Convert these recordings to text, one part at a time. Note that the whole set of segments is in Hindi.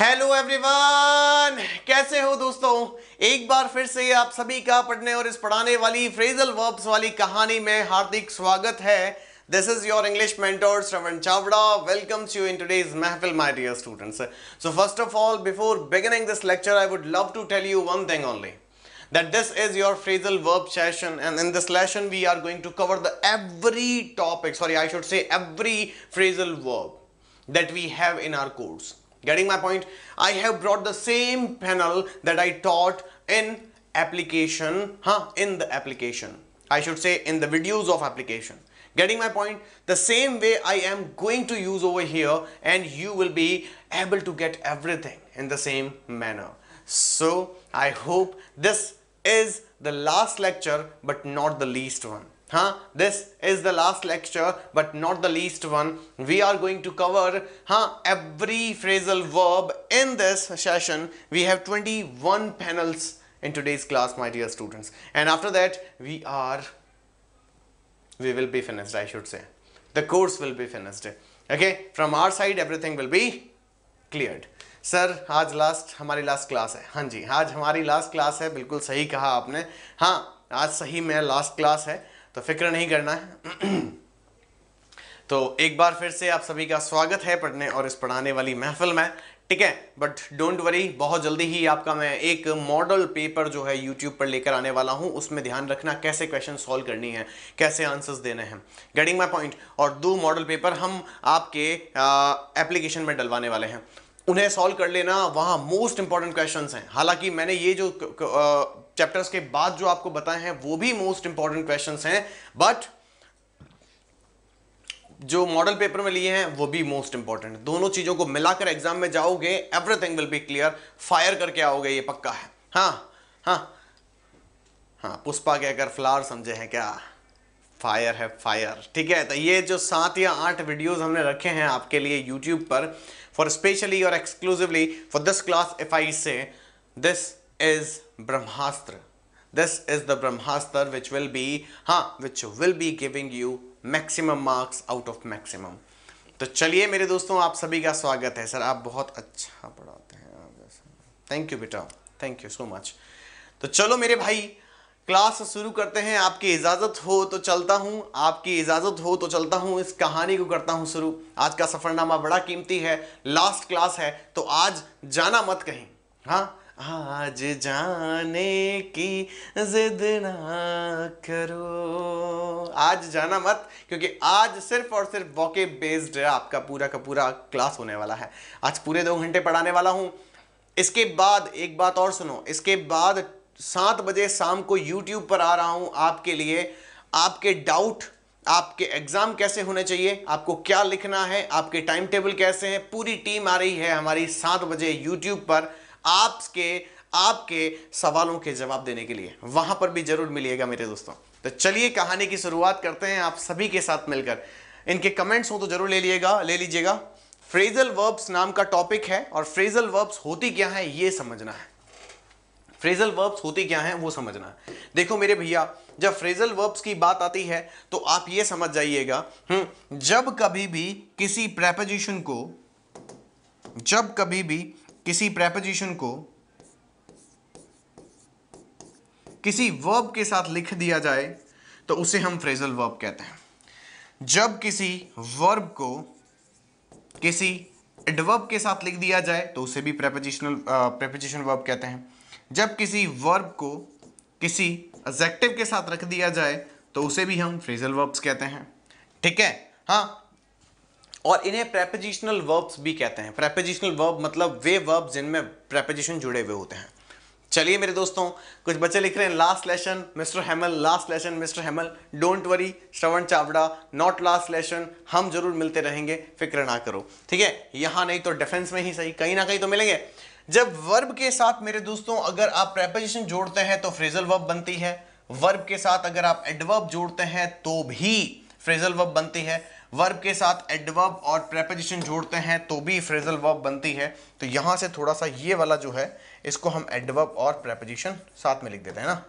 हेलो एवरीवन कैसे हो दोस्तों? एक बार फिर से आप सभी का पढ़ने और इस पढ़ाने वाली फ्रेजल वर्ब्स वाली कहानी में हार्दिक स्वागत है। This is your English mentor Shravan Chavda welcomes you in today's महफिल my dear students so first of all before beginning this lecture I would love to tell you one thing only that this is your phrasal verb session, and in this lesson, we are going to cover the every topic, sorry, i should say every phrasal verb that we have in our course. Getting my point? I have brought the same panel that I taught in application, huh? In the application. I should say in the videos of application. Getting my point? The same way I am going to use over here and you will be able to get everything in the same manner. So I hope this is the last lecture but not the least one हाँ this is the last lecture but not the least one we are going to cover हाँ every phrasal verb in this session we have twenty one panels in today's class my dear students and after that we are we will be finished I should say the course will be finished okay from our side everything will be clear sir आज लास्ट हमारी लास्ट क्लास है। हाँ जी, आज हमारी लास्ट क्लास है। बिल्कुल सही कहा आपने। हाँ आज सही में लास्ट क्लास है। तो फ़िक्र नहीं करना है। तो एक बार फिर से आप सभी का स्वागत है पढ़ने और इस पढ़ाने वाली महफिल में। ठीक है बट डोंट वरी बहुत जल्दी ही आपका मैं एक मॉडल पेपर जो है यूट्यूब पर लेकर आने वाला हूँ। उसमें ध्यान रखना कैसे क्वेश्चन सॉल्व करनी है, कैसे आंसर्स देने हैं। गेटिंग माई पॉइंट और दो मॉडल पेपर हम आपके एप्लीकेशन में डलवाने वाले हैं। उन्हें सॉल्व कर लेना, वहाँ मोस्ट इंपॉर्टेंट क्वेश्चन हैं। हालाँकि मैंने ये जो चैप्टर्स के बाद जो आपको बताए हैं, वो भी मोस्ट इंपॉर्टेंट क्वेश्चन हैं बट जो मॉडल पेपर में लिए हैं, वो भी मोस्ट इंपॉर्टेंट दोनों चीज़ों को मिलाकर एग्ज़ाम में जाओगे everything will be clear fire करके आओगे, ये पक्का है। हाँ हाँ हाँ पुष्पा कहकर फ्लावर समझे हैं क्या? फायर है फायर ठीक है तो ये जो सात या आठ वीडियोस हमने रखे हैं आपके लिए यूट्यूब पर फॉर स्पेशली और exclusively for this class if I say this is Brahmastra this is the Brahmastra which will be हाँ which will be giving you maximum marks out of maximum तो चलिए मेरे दोस्तों, आप सभी का स्वागत है। सर, आप बहुत अच्छा पढ़ाते हैं। थैंक यू बेटा। थैंक यू सो मच तो चलो मेरे भाई क्लास शुरू करते हैं। आपकी इजाज़त हो तो चलता हूँ। आपकी इजाज़त हो तो चलता हूँ। इस कहानी को करता हूँ शुरू। आज का सफ़रनामा बड़ा कीमती है। लास्ट क्लास है। तो आज जाना मत कहीं। हाँ? आज जाने की जिद ना करो। आज जाना मत, क्योंकि आज सिर्फ़ और सिर्फ़ वॉके बेस्ड आपका पूरा का पूरा क्लास होने वाला है। आज पूरे दो घंटे पढ़ाने वाला हूँ। इसके बाद एक बात और सुनो, इसके बाद सात बजे शाम को यूट्यूब पर आ रहा हूँ आपके लिए। आपके डाउट आपके एग्ज़ाम कैसे होने चाहिए, आपको क्या लिखना है, आपके टाइम टेबल कैसे हैं, पूरी टीम आ रही है हमारी सात बजे यूट्यूब पर। आपके आपके सवालों के जवाब देने के लिए। वहाँ पर भी ज़रूर मिलिएगा मेरे दोस्तों। तो चलिए कहानी की शुरुआत करते हैं आप सभी के साथ मिलकर। इनके कमेंट्स हो तो ज़रूर ले लीजिएगा ले लीजिएगा। फ्रेजल वर्ब्स नाम का टॉपिक है और फ्रेजल वर्ब्स होती क्या है ये समझना है। फ्रेजल वर्ब्स होती क्या है वो समझना है। देखो मेरे भैया जब फ्रेजल वर्ब्स की बात आती है तो आप ये समझ जाइएगा हम्म, जब कभी भी किसी प्रेपोजिशन को जब कभी भी किसी प्रेपोजिशन को किसी वर्ब के साथ लिख दिया जाए तो उसे हम फ्रेजल वर्ब कहते हैं। जब किसी वर्ब को किसी एडवर्ब के साथ लिख दिया जाए तो उसे भी प्रेपोजिशनल प्रेपोजिशन वर्ब कहते हैं। जब किसी वर्ब को किसी एजेक्टिव के साथ रख दिया जाए तो उसे भी हम फ्रेजल वर्ब्स कहते हैं। ठीक है? हाँ और इन्हें प्रेपोजिशनल वर्ब्स भी कहते हैं। प्रेपोजिशनल वर्ब मतलब वे वर्ब जिनमें प्रेपोजिशन जुड़े हुए होते हैं। चलिए मेरे दोस्तों, कुछ बच्चे लिख रहे हैं last lesson mister Hemal last lesson mister Hemal don't worry Shravan Chavda not last lesson हम ज़रूर मिलते रहेंगे, फ़िक्र ना करो। ठीक है? यहाँ नहीं तो डिफेंस में ही सही, कहीं ना कहीं तो मिलेंगे। जब वर्ब के साथ मेरे दोस्तों, अगर आप प्रेपोजिशन जोड़ते हैं तो फ्रेजल वर्ब बनती है। वर्ब के साथ अगर आप एडवर्ब जोड़ते हैं तो भी फ्रेजल वर्ब बनती है। वर्ब के साथ एडवर्ब और प्रेपोजिशन जोड़ते हैं तो भी फ्रेजल वर्ब बनती है। तो यहाँ से थोड़ा सा ये वाला जो है, इसको हम एडवर्ब और प्रेपोजिशन साथ में लिख देते हैं ना।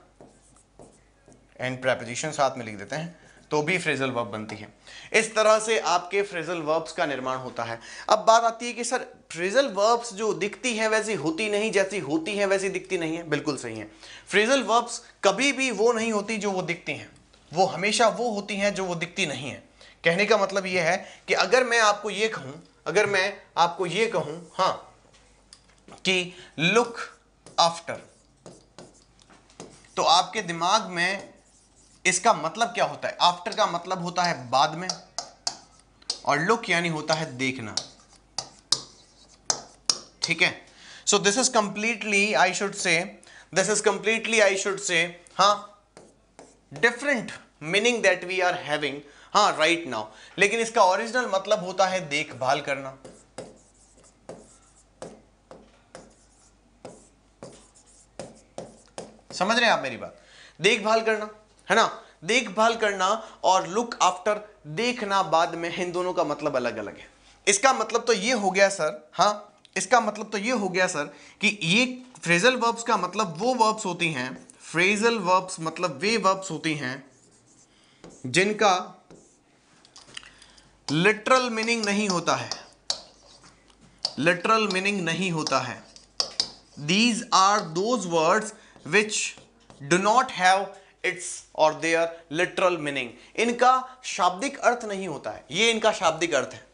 एंड प्रेपोजिशन साथ में लिख देते हैं तो भी फ्रेजल वर्ब बनती है। इस तरह से आपके फ्रेजल वर्ब्स का निर्माण होता है। अब बात आती है कि, सर फ्रेजल वर्ब्स जो दिखती है, वैसी होती नहीं, जैसी होती है, वैसी दिखती नहीं है। बिल्कुल सही है। फ्रेजल वर्ब्स कभी भी वो नहीं होती जो वो दिखती हैं। वो हमेशा वो होती हैं जो वो दिखती नहीं है। कहने का मतलब ये है कि अगर मैं आपको ये कहूँ, अगर मैं आपको ये कहूँ हाँ कि लुक आफ्टर तो आपके दिमाग में इसका मतलब क्या होता है? आफ्टर का मतलब होता है बाद में, और लुक यानी होता है देखना। ठीक है? So this is completely I should say this is completely I should say हाँ different meaning that we are having हाँ राइट नाउ लेकिन इसका ओरिजिनल मतलब होता है देखभाल करना। समझ रहे हैं आप मेरी बात? देखभाल करना, है ना? देखभाल करना और लुक आफ्टर देखना बाद में, इन दोनों का मतलब अलग अलग है। इसका मतलब तो ये हो गया सर हाँ? इसका मतलब तो ये हो गया सर कि ये फ्रेजल वर्ब्स का मतलब वो वर्ब्स होती हैं फ्रेजल वर्ब्स मतलब वे वर्ब्स होती हैं, जिनका लिटरल मीनिंग नहीं होता है। लिटरल मीनिंग नहीं होता है। These are those words which do not have its और देयर लिटरल मीनिंग इनका शाब्दिक अर्थ नहीं होता है। ये इनका शाब्दिक अर्थ है।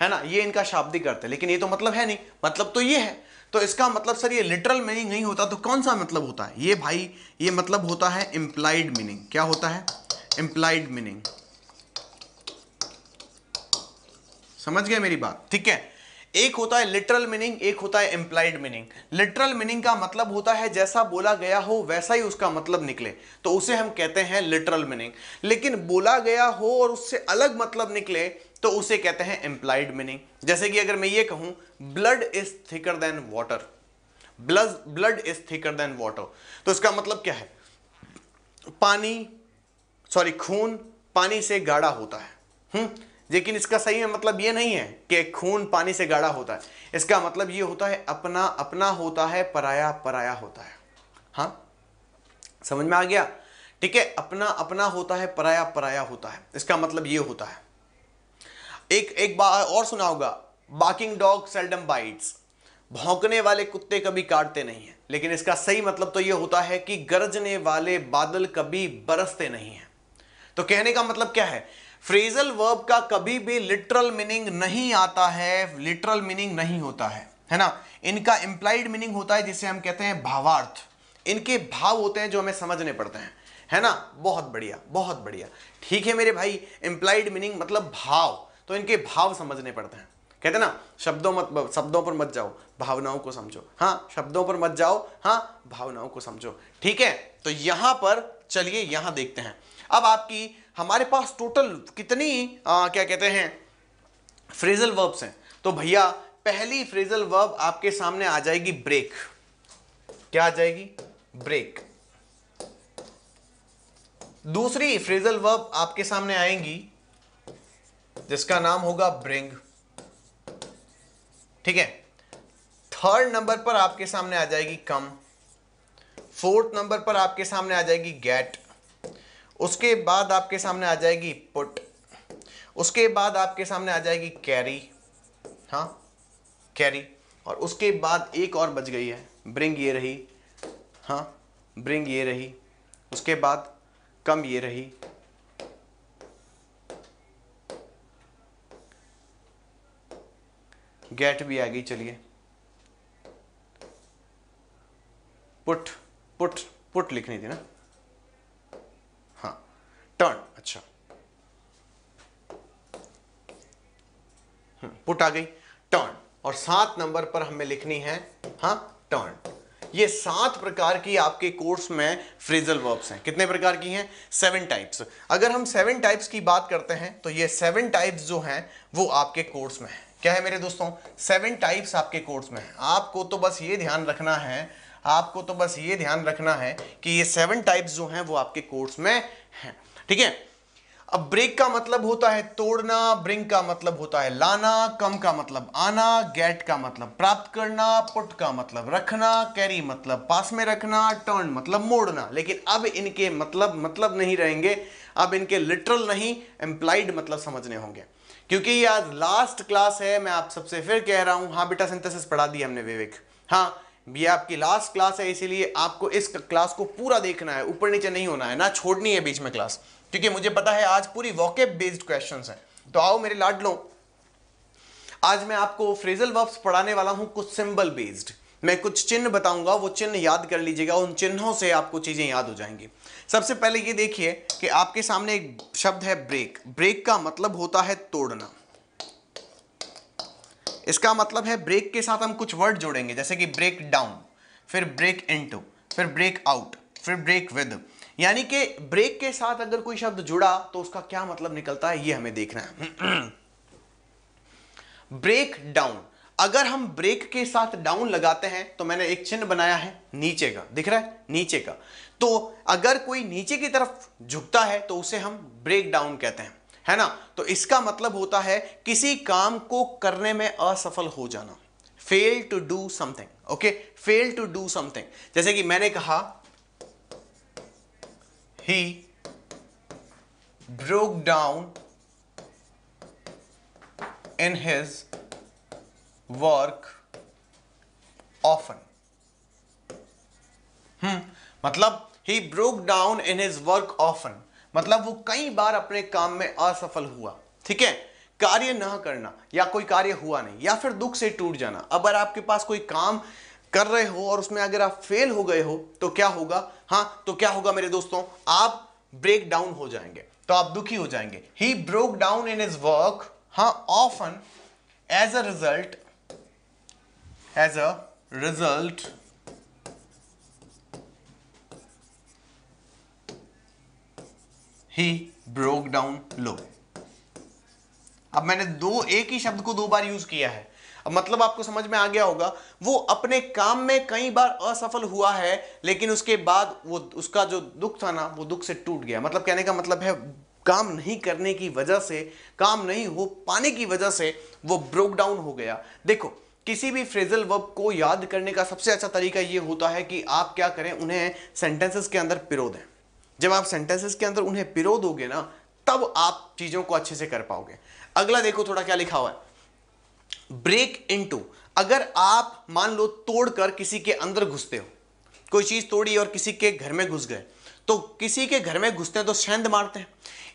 है ना? ये इनका शाब्दिक अर्थ है। लेकिन ये तो मतलब है नहीं। मतलब तो ये है। तो इसका मतलब सर ये लिटरल मीनिंग नहीं होता तो कौन सा मतलब होता है? ये भाई, ये मतलब होता है इंप्लाइड मीनिंग क्या होता है? इंप्लाइड मीनिंग समझ गए मेरी बात? ठीक है? एक होता है लिटरल मीनिंग एक होता है इंप्लाइड मीनिंग लिटरल मीनिंग का मतलब होता है जैसा बोला गया हो, वैसा ही उसका मतलब निकले। तो उसे हम कहते हैं लिटरल मीनिंग लेकिन बोला गया हो और उससे अलग मतलब निकले तो उसे कहते हैं इंप्लाइड मीनिंग जैसे कि अगर मैं ये कहूँ blood is thicker than water blood blood is thicker than water तो इसका मतलब क्या है? पानी सॉरी खून पानी से गाढ़ा होता है। हम्म? लेकिन इसका सही में मतलब ये नहीं है कि खून पानी से गाढ़ा होता है। इसका मतलब ये होता है अपना अपना होता है, पराया पराया होता है। हाँ? समझ में आ गया? ठीक है, अपना अपना होता है, पराया पराया होता है। इसका मतलब ये होता है। एक एक बात और सुना होगा बाकिंग डॉग सेल्डम बाइट्स भौंकने वाले कुत्ते कभी काटते नहीं हैं। लेकिन इसका सही मतलब तो यह होता है कि गरजने वाले बादल कभी बरसते नहीं हैं। तो कहने का मतलब क्या है? फ्रेजल वर्ब का कभी भी लिटरल मीनिंग नहीं आता है लिटरल मीनिंग नहीं होता है है ना? इनका इंप्लाइड मीनिंग होता है जिसे हम कहते हैं भावार्थ। इनके भाव होते हैं जो हमें समझने पड़ते हैं, है ना? बहुत बढ़िया बहुत बढ़िया। ठीक है मेरे भाई इंप्लाइड मीनिंग मतलब भाव तो इनके भाव समझने पड़ते हैं। कहते ना, शब्दों मत, शब्दों पर मत जाओ, भावनाओं को समझो। हाँ शब्दों पर मत जाओ हाँ भावनाओं को समझो। ठीक है तो यहाँ पर चलिए, यहाँ देखते हैं। अब आपकी हमारे पास टोटल कितनी आ, क्या कहते हैं फ्रेजल वर्ब्स हैं। तो भैया पहली फ्रेजल वर्ब आपके सामने आ जाएगी ब्रेक क्या आ जाएगी? ब्रेक दूसरी फ्रेजल वर्ब आपके सामने आएँगी जिसका नाम होगा ब्रिंग ठीक है? थर्ड नंबर पर आपके सामने आ जाएगी कम फोर्थ नंबर पर आपके सामने आ जाएगी गेट उसके बाद आपके सामने आ जाएगी पुट। उसके बाद आपके सामने आ जाएगी कैरी हाँ कैरी और उसके बाद एक और बच गई है। ब्रिंग ये रही। हाँ ब्रिंग ये रही। उसके बाद कम ये रही। गेट भी आ गई, चलिए। पुट पुट पुट लिखनी थी ना टर्न अच्छा पुट आ गई टर्न और सात नंबर पर हमें लिखनी है हाँ टर्न ये सात प्रकार की आपके कोर्स में फ्रेजल वर्ब्स हैं। कितने प्रकार की हैं? सेवन टाइप्स अगर हम सेवन टाइप्स की बात करते हैं तो ये सेवन टाइप्स जो हैं, वो आपके कोर्स में है। क्या है मेरे दोस्तों? सेवन टाइप्स आपके कोर्स में है। आपको तो बस ये ध्यान रखना है, आपको तो बस ये ध्यान रखना है कि ये सेवन टाइप्स जो हैं, वो आपके कोर्स में हैं। ठीक है? अब ब्रेक का मतलब होता है तोड़ना ब्रिंग का मतलब होता है लाना, कम का मतलब आना गेट का मतलब प्राप्त करना पुट का मतलब रखना कैरी मतलब पास में रखना टर्न मतलब मोड़ना। लेकिन अब इनके मतलब मतलब नहीं रहेंगे, अब इनके लिटरल नहीं एम्प्लाइड मतलब समझने होंगे। क्योंकि ये आज लास्ट क्लास है, मैं आप सबसे फिर कह रहा हूँ हाँ बेटा सिंथेसिस पढ़ा दी हमने विवेक। हाँ ये आपकी लास्ट क्लास है, इसीलिए आपको इस क्लास को पूरा देखना है, ऊपर नीचे नहीं होना है, ना छोड़नी है बीच में क्लास क्योंकि मुझे पता है आज पूरी वॉकेब बेस्ड क्वेश्चंस हैं। तो आओ मेरे लाडलो, आज मैं आपको फ्रेजल वर्ब्स पढ़ाने वाला हूँ, कुछ सिंबल बेस्ड मैं कुछ चिन्ह बताऊँगा, वो चिन्ह याद कर लीजिएगा, उन चिन्हों से आपको चीज़ें याद हो जाएँगी। सबसे पहले ये देखिए कि आपके सामने एक शब्द है ब्रेक ब्रेक का मतलब होता है तोड़ना। इसका मतलब है ब्रेक के साथ हम कुछ वर्ड जोड़ेंगे, जैसे कि ब्रेक डाउन फिर ब्रेक इनटू फिर ब्रेक आउट फिर ब्रेक विद यानी कि ब्रेक के साथ अगर कोई शब्द जुड़ा तो उसका क्या मतलब निकलता है, ये हमें देखना है। Break down. अगर हम ब्रेक के साथ डाउन लगाते हैं तो मैंने एक चिन्ह बनाया है, नीचे का। दिख रहा है? नीचे का। तो अगर कोई नीचे की तरफ़ झुकता है तो उसे हम ब्रेक डाउन कहते हैं। है ना? तो इसका मतलब होता है, किसी काम को करने में असफल हो जाना। Fail to do something okay fail to do something जैसे कि मैंने कहा he broke down in his work often. Hmm मतलब he broke down in his work often मतलब वो कई बार अपने काम में असफल हुआ। ठीक है? कार्य ना करना, या कोई कार्य हुआ नहीं, या फिर दुख से टूट जाना। अगर आपके पास कोई काम कर रहे हो और उसमें अगर आप फेल हो गए हो तो क्या होगा? हाँ तो क्या होगा मेरे दोस्तों? आप ब्रेक डाउन हो जाएँगे। तो आप दुखी हो जाएँगे। He broke down in is work हाँ often as a result as a result he broke down लो अब मैंने दो, एक ही शब्द को दो बार यूज़ किया है। अब मतलब आपको समझ में आ गया होगा, वो अपने काम में कई बार असफल हुआ है, लेकिन उसके बाद वो उसका जो दुख था ना, वो दुख से टूट गया। मतलब कहने का मतलब है, काम नहीं करने की वजह से, काम नहीं हो पाने की वजह से वो ब्रोक डाउन हो गया। देखो, किसी भी फ्रेजल वर्ब को याद करने का सबसे अच्छा तरीका ये होता है कि आप क्या करें, उन्हें सेंटेंसेस के अंदर पिरो दें जब आप सेंटेंसेस के अंदर उन्हें पिरो दोगे ना, तब आप चीज़ों को अच्छे से कर पाओगे। अगला देखो थोड़ा क्या लिखा हुआ है। ब्रेक इनटू अगर आप मान लो तोड़कर किसी के अंदर घुसते हो, कोई चीज़ तोड़ी और किसी के घर में घुस गए तो किसी के घर में घुसते हैं तो सेंध मारते हैं।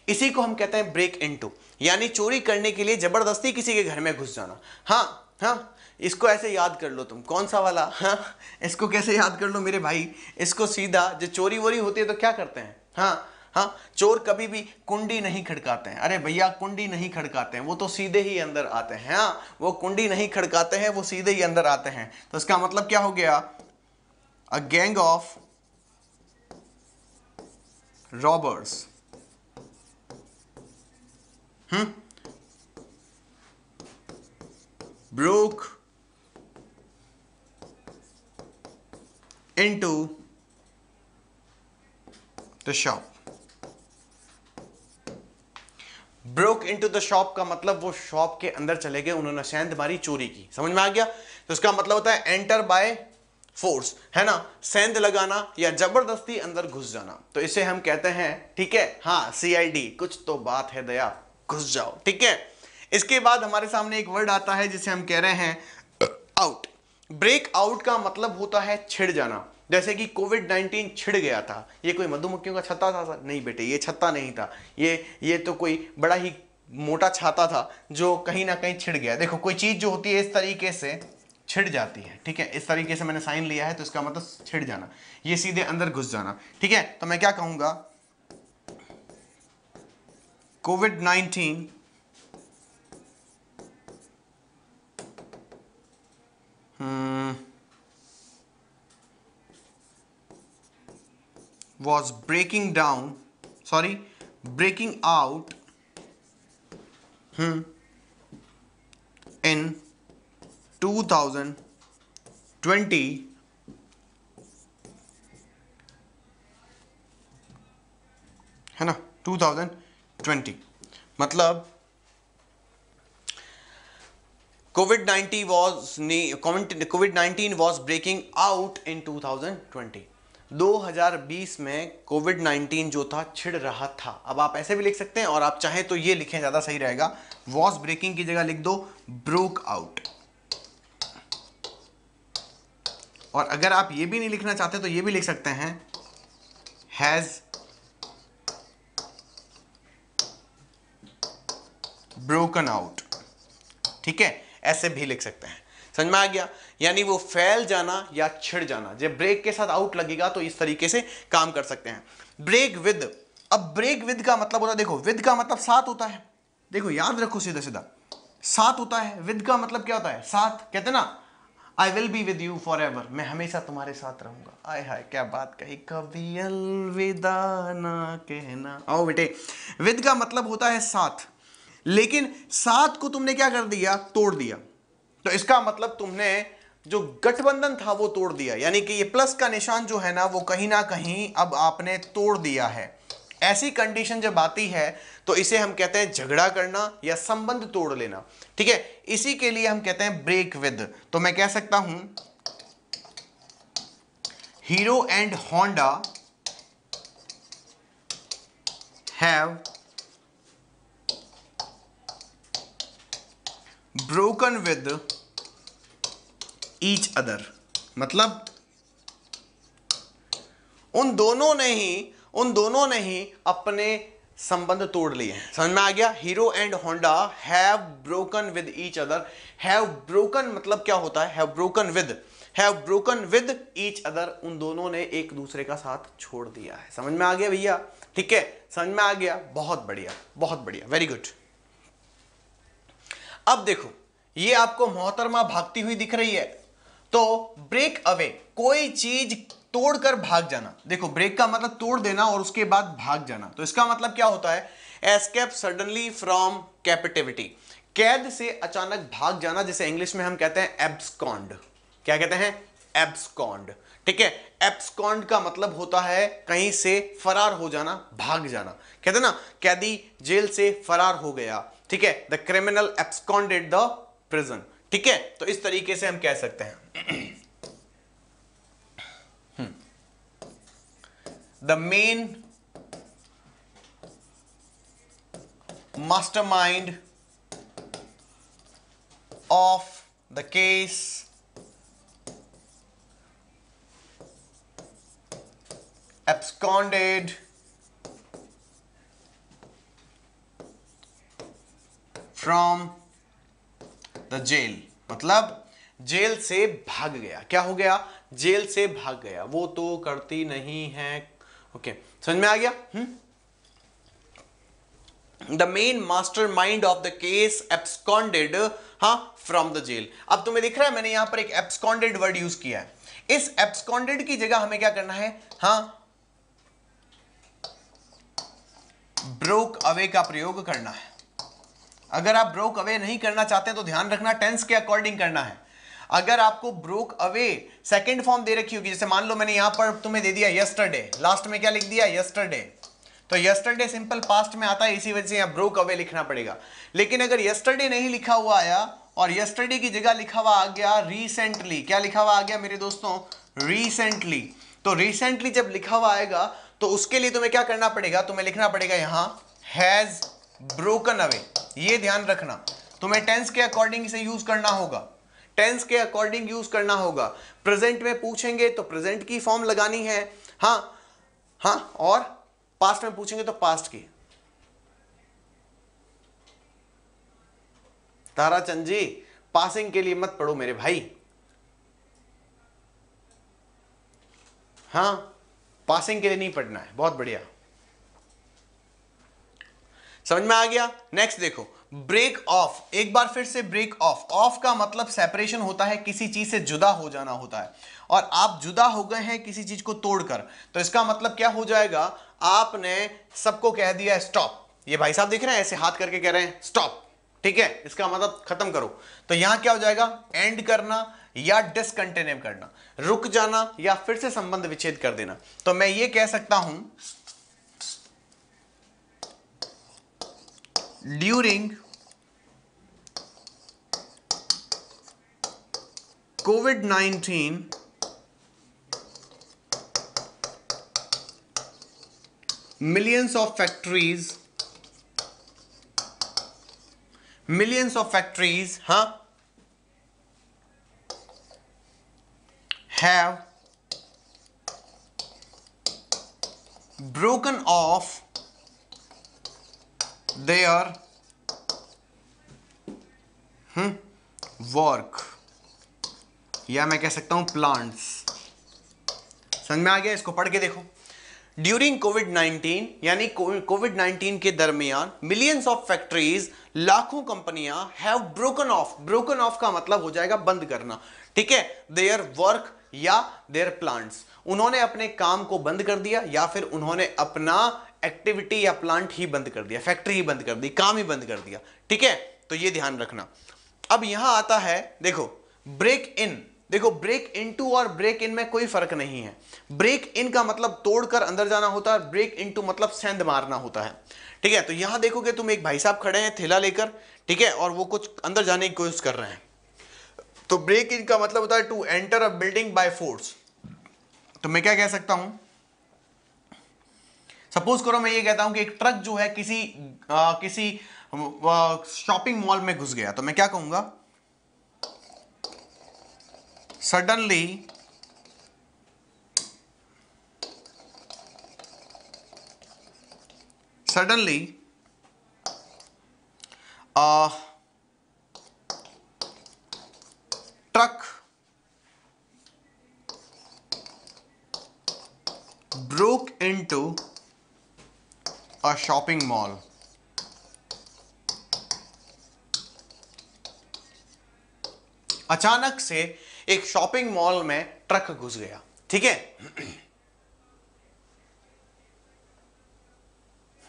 इसी को हम कहते हैं ब्रेक इनटू यानी चोरी करने के लिए ज़बरदस्ती किसी के घर में घुस जाना। हाँ हाँ इसको ऐसे याद कर लो तुम। कौन सा वाला? हाँ इसको कैसे याद कर लो मेरे भाई? इसको सीधा, जो चोरी वोरी होती है तो क्या करते हैं? हाँ हाँ चोर कभी भी कुंडी नहीं खड़काते हैं। अरे भैया, कुंडी नहीं खड़काते हैं। वो तो सीधे ही अंदर आते हैं। हाँ वो कुंडी नहीं खड़काते हैं, वो सीधे ही अंदर आते हैं। तो इसका मतलब क्या हो गया? A gang of robbers hmm. broke into the broke into the shop का मतलब वो शॉप के अंदर चले गए, उन्होंने सेंध मारी, चोरी की। समझ में आ गया? तो इसका मतलब होता है एंटर बाय फोर्स है ना? सेंध लगाना या ज़बरदस्ती अंदर घुस जाना। तो इसे हम कहते हैं, ठीक है? हाँ सीआईडी कुछ तो बात है दया, घुस जाओ, ठीक है? इसके बाद हमारे सामने एक वर्ड आता है जिसे हम कह रहे हैं आउट ब्रेक आउट का मतलब होता है छिड़ जाना। जैसे कि कोविड 19 छिड़ गया था, ये कोई मधुमक्खियों का छत्ता था सर नहीं बेटे, ये छत्ता नहीं था। ये ये तो कोई बड़ा ही मोटा छाता था जो कहीं ना कहीं छिड़ गया। देखो, कोई चीज़ जो होती है इस तरीके से छिड़ जाती है, ठीक है? इस तरीके से मैंने साइन लिया है तो इसका मतलब छिड़ जाना, ये सीधे अंदर घुस जाना, ठीक है? तो मैं क्या कहूँगा? COVID nineteen hmm was breaking down sorry breaking out hmm, in 2020 है ना 2020 20 मतलब Covid 19 was Covid 19 was breaking out in 2020 2020 में कोविड 19 जो था, छिड़ रहा था। अब आप ऐसे भी लिख सकते हैं और आप चाहें तो ये लिखें, ज़्यादा सही रहेगा। वॉस ब्रेकिंग की जगह लिख दो, ब्रोक आउट। और अगर आप ये भी नहीं लिखना चाहते तो ये भी लिख सकते हैं। Has broken out. ठीक है? ऐसे भी लिख सकते हैं। समझ में आ गया? यानी वो फैल जाना या छिड़ जाना, जब ब्रेक के साथ आउट लगेगा तो इस तरीके से काम कर सकते हैं। ब्रेक विद अब ब्रेक विद का मतलब होता है, देखो विद का मतलब साथ होता है। देखो, याद रखो सीधा सीधा साथ होता है विद का मतलब क्या होता है? साथ, कहते ना I will be with you forever मैं हमेशा तुम्हारे साथ रहूँगा। आय हाय, क्या बात कही? कभी अलविदा ना कहना। आओ बेटे विद का मतलब होता है साथ। लेकिन साथ को तुमने क्या कर दिया? तोड़ दिया। तो इसका मतलब तुमने जो गठबंधन था वो तोड़ दिया। यानी कि ये प्लस का निशान जो है ना, वो कहीं ना कहीं अब आपने तोड़ दिया है। ऐसी कंडीशन जब आती है तो इसे हम कहते हैं झगड़ा करना या संबंध तोड़ लेना। ठीक है? इसी के लिए हम कहते हैं ब्रेक विद तो मैं कह सकता हूँ Hero and Honda have broken with each other मतलब उन दोनों ने ही, उन दोनों ने ही अपने संबंध तोड़ लिए हैं। समझ में आ गया? Hero and Honda have broken with each other have broken मतलब क्या होता है? Have broken with have broken with each other उन दोनों ने एक दूसरे का साथ छोड़ दिया है। समझ में आ गया भैया? ठीक है? समझ में आ गया? बहुत बढ़िया बहुत बढ़िया। वेरी गुड अब देखो, ये आपको मोहतरमा भागती हुई दिख रही है। तो ब्रेक अवे कोई चीज़ तोड़कर भाग जाना। देखो ब्रेक का मतलब तोड़ देना और उसके बाद भाग जाना। तो इसका मतलब क्या होता है? एस्केप सडनली फ्रॉम कैपिटिविटी कैद से अचानक भाग जाना, जिसे इंग्लिश में हम कहते हैं एब्सकॉन्ड क्या कहते हैं? एब्सकॉन्ड ठीक है? एब्सकॉन्ड का मतलब होता है कहीं से फरार हो जाना, भाग जाना। कहते ना, कैदी जेल से फरार हो गया। ठीक है? The criminal absconded the prison ठीक है? तो इस तरीके से हम कह सकते हैं। the main mastermind of the case absconded from the jail मतलब जेल से भाग गया। क्या हो गया? जेल से भाग गया। वो तो करती नहीं है। Okay okay. समझ में आ गया? The main mastermind of the case absconded हा फ्रॉम द जेल अब तुम्हें दिख रहा है, मैंने यहाँ पर एक एब्सकॉन्डेड वर्ड यूज़ किया है। इस एब्सकॉन्डेड की जगह हमें क्या करना है? हा ब्रोक अवे का प्रयोग करना है। अगर आप ब्रोक अवे नहीं करना चाहते तो ध्यान रखना टेंस के अकॉर्डिंग करना है। अगर आपको ब्रोक अवे सेकेंड फॉर्म दे रखी होगी, जैसे मान लो मैंने यहाँ पर तुम्हें दे दिया यस्टरडे लास्ट में क्या लिख दिया? यस्टरडे तो यस्टरडे सिंपल पास्ट में आता है, इसी वजह से यहाँ ब्रोक अवे लिखना पड़ेगा। लेकिन अगर यस्टरडे नहीं लिखा हुआ आया, और यस्टरडे की जगह लिखा हुआ आ गया रिसेंटली क्या लिखा हुआ आ गया मेरे दोस्तों? रिसेंटली तो रिसेंटली जब लिखा हुआ आएगा तो उसके लिए तुम्हें क्या करना पड़ेगा? तुम्हें लिखना पड़ेगा यहाँ हैज़ ब्रोकन अवे ये ध्यान रखना। तुम्हें टेंस के अकॉर्डिंग इसे यूज़ करना होगा। टेंस के अकॉर्डिंग यूज़ करना होगा। प्रेजेंट में पूछेंगे तो प्रेजेंट की फॉर्म लगानी है। हाँ हाँ और पास्ट में पूछेंगे तो पास्ट की। ताराचंद जी पासिंग के लिए मत पढ़ो मेरे भाई। हाँ पासिंग के लिए नहीं पढ़ना है। बहुत बढ़िया। समझ में आ गया? नेक्स्ट देखो। ब्रेक ऑफ़ एक बार फिर से ब्रेक ऑफ़ ऑफ़ का मतलब सेपरेशन होता है, किसी चीज़ से जुदा हो जाना होता है। और आप जुदा हो गए हैं किसी चीज़ को तोड़कर। तो इसका मतलब क्या हो जाएगा? आपने सबको कह दिया स्टॉप ये भाई साहब देख रहे हैं, ऐसे हाथ करके कह रहे हैं स्टॉप ठीक है? इसका मतलब खत्म करो। तो यहाँ क्या हो जाएगा? एंड करना या डिसकंटिन्यू करना। रुक जाना या फिर से संबंध विच्छेद कर देना। तो मैं ये कह सकता हूँ during COVID 19 millions of factories. Millions of factories huh? Have broken off their hmm, work. या मैं कह सकता हूँ प्लांट्स समझ में आ गया? इसको पढ़ के देखो. ड्यूरिंग कोविड 19 यानी कोविड 19 के दरमियान मिलियंस ऑफ़ फैक्ट्रीज लाखों कंपनियाँ have broken off broken off का मतलब हो जाएगा बंद करना. ठीक है? देयर वर्क या देयर प्लांट्स उन्होंने अपने काम को बंद कर दिया या फिर उन्होंने अपना एक्टिविटी या प्लांट ही बंद कर दिया फैक्ट्री ही बंद कर दी, काम ही बंद कर दिया, ठीक है? तो ये ध्यान रखना। अब यहाँ आता है, देखो ब्रेक इन देखो ब्रेक इनटू और ब्रेक इन में कोई फ़र्क नहीं है। ब्रेक इन का मतलब तोड़कर अंदर जाना होता है ब्रेक इनटू मतलब सेंध मारना होता है, ठीक है? तो यहाँ देखोगे तुम एक भाई साहब खड़े हैं, थैला लेकर, ठीक है? और वो कुछ अंदर जाने की कोशिश कर रहे हैं। तो ब्रेक इन का मतलब होता है to enter a building by force तो मैं क्या कह सकता हूँ? सपोज़ करो मैं ये कहता हूँ कि एक ट्रक जो है किसी आ, किसी शॉपिंग मॉल में घुस गया। तो मैं क्या कहूँगा? Suddenly suddenly truck truck broke into a shopping mall. अचानक से एक शॉपिंग मॉल में ट्रक घुस गया ठीक है?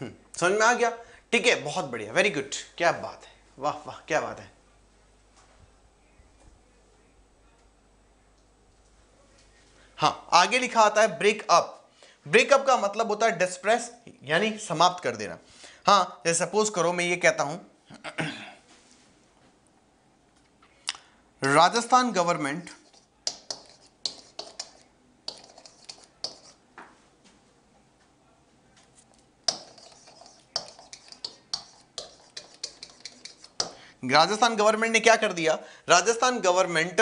हम्म, समझ में आ गया? ठीक है बहुत बढ़िया वेरी गुड क्या बात है? वाह वाह क्या बात है? हाँ आगे लिखा आता है ब्रेकअप ब्रेकअप का मतलब होता है डिस्प्रेस, यानी समाप्त कर देना। हाँ जैसे सपोज़ करो, मैं ये कहता हूँ, राजस्थान गवर्नमेंट राजस्थान गवर्नमेंट ने क्या कर दिया? Rajasthan government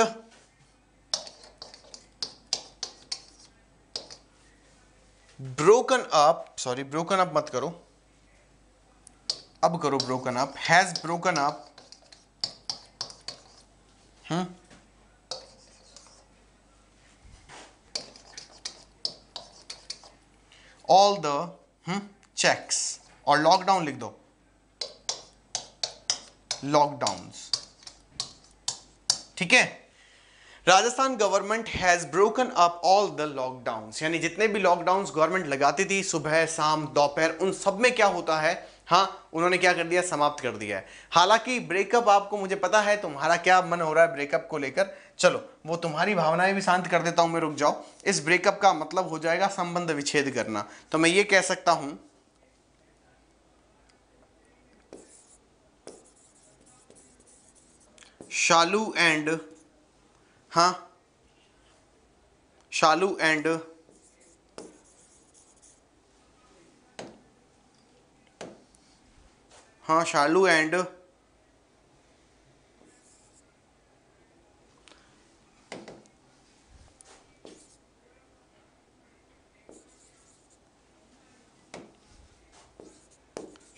broken up sorry broken up मत करो। अब करो broken up has broken up all the hmm, और लॉकडाउन लिख दो। लॉकडाउन ठीक है? Rajasthan government has broken up all the lockdowns यानी जितने भी लॉकडाउन्स गवर्नमेंट लगाती थी, सुबह, शाम, दोपहर, उन सब में क्या होता है? हाँ उन्होंने क्या कर दिया? समाप्त कर दिया है। हालाँकि ब्रेकअप आपको मुझे पता है, तुम्हारा क्या मन हो रहा है ब्रेकअप को लेकर? चलो, वो तुम्हारी भावनाएँ भी शांत कर देता हूँ मैं, रुक जाओ। इस ब्रेकअप का मतलब हो जाएगा संबंध विच्छेद करना। तो मैं ये कह सकता हूँ, शालू एंड हाँ। शालू एंड हाँ Shalu and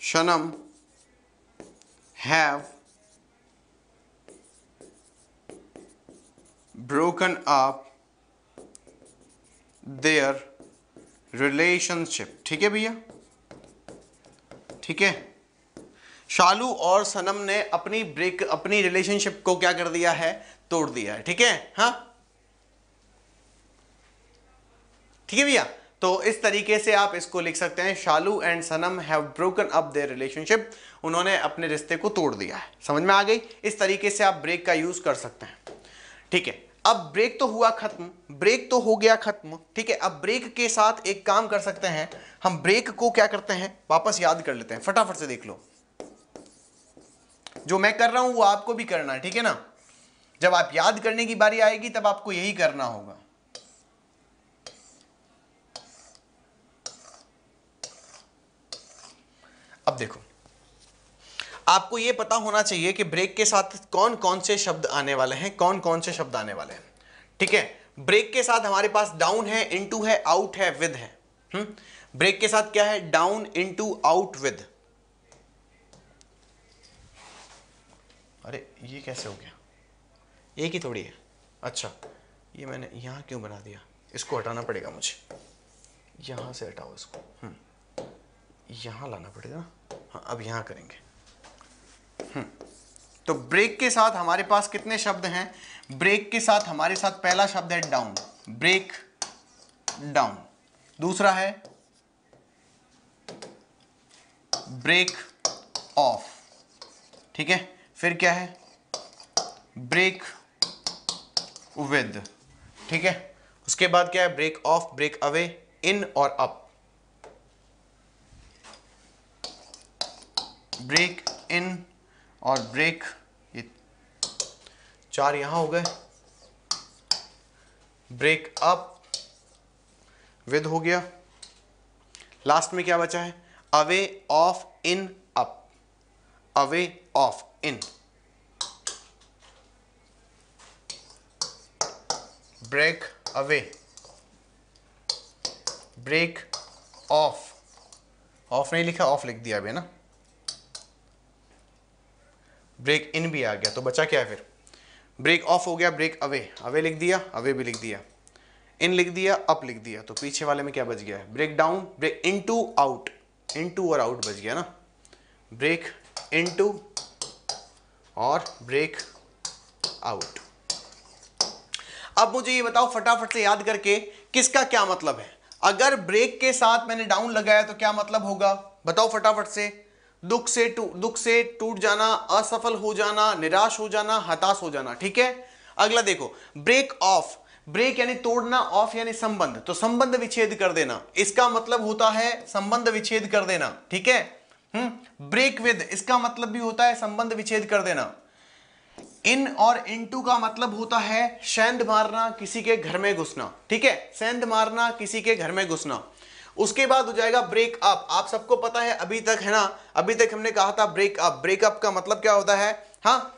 Shanam have broken up their relationship. ठीक है भैया? ठीक है? शालू और सनम ने अपनी ब्रेक अपनी रिलेशनशिप को क्या कर दिया है? तोड़ दिया है। ठीक है? हाँ? ठीक है भैया? तो इस तरीके से आप इसको लिख सकते हैं। Shalu and Sanam have broken up their relationship उन्होंने अपने रिश्ते को तोड़ दिया है। समझ में आ गई? इस तरीके से आप ब्रेक का यूज़ कर सकते हैं। ठीक है? अब ब्रेक तो हुआ खत्म ब्रेक तो हो गया खत्म, ठीक है? अब ब्रेक के साथ एक काम कर सकते हैं। हम ब्रेक को क्या करते हैं? वापस याद कर लेते हैं। फटाफट से देख लो। जो मैं कर रहा हूँ, वो आपको भी करना है, ठीक है ना? जब आप याद करने की बारी आएगी, तब आपको यही करना होगा। अब देखो। आपको यह पता होना चाहिए कि ब्रेक के साथ कौन कौन से शब्द आने वाले हैं, कौन कौन से शब्द आने वाले हैं। ठीक है? ब्रेक के साथ हमारे पास डाउन है इनटू है आउट है विद है। हम्म? ब्रेक के साथ क्या है? डाउन इनटू आउट विद अरे, ये कैसे हो गया? एक ही थोड़ी है। अच्छा ये मैंने यहाँ क्यों बना दिया? इसको हटाना पड़ेगा मुझे। यहाँ से हटाओ इसको। हम्म। यहाँ लाना पड़ेगा। हाँ अब यहाँ करेंगे। तो ब्रेक के साथ हमारे पास कितने शब्द हैं? ब्रेक के साथ हमारे साथ पहला शब्द है डाउन ब्रेक डाउन दूसरा है ब्रेक ऑफ़ ठीक है? फिर क्या है? ब्रेक विद ठीक है? उसके बाद क्या है? Break off break away in और अप ब्रेक इन और ब्रेक ये चार यहाँ हो गए। ब्रेक अप विद हो गया। लास्ट में क्या बचा है? Away off in up away off in break away break off off नहीं लिखा ऑफ़ लिख दिया अभी ना? ब्रेक इन भी आ गया तो बचा क्या है फिर? ब्रेक ऑफ़ हो गया, ब्रेक अवे। अवे लिख दिया, अवे भी लिख दिया। इन लिख दिया, अप लिख दिया। तो पीछे वाले में क्या बच गया है? Break down, break into out into और आउट बच गया ना? ब्रेक इन टू और ब्रेक आउट अब मुझे ये बताओ फटाफट से याद करके, किसका क्या मतलब है? अगर ब्रेक के साथ मैंने डाउन लगाया तो क्या मतलब होगा? बताओ फटाफट से। दुख से दुख से टूट जाना, असफल हो जाना, निराश हो जाना, हताश हो जाना, ठीक है? अगला देखो ब्रेक ऑफ़ ब्रेक यानी तोड़ना ऑफ़ यानी संबंध तो संबंध विच्छेद कर देना, इसका मतलब होता है संबंध विच्छेद कर देना, ठीक है? हम्म ब्रेक विद इसका मतलब भी होता है संबंध विच्छेद कर देना। इन और इनटू का मतलब होता है सेंध मारना, किसी के घर में घुसना, ठीक है? सेंध मारना, किसी के घर में घुसना। उसके बाद हो जाएगा ब्रेक अप आप सबको पता है, अभी तक, है ना? अभी तक हमने कहा था ब्रेक अप ब्रेकअप का मतलब क्या होता है? हाँ?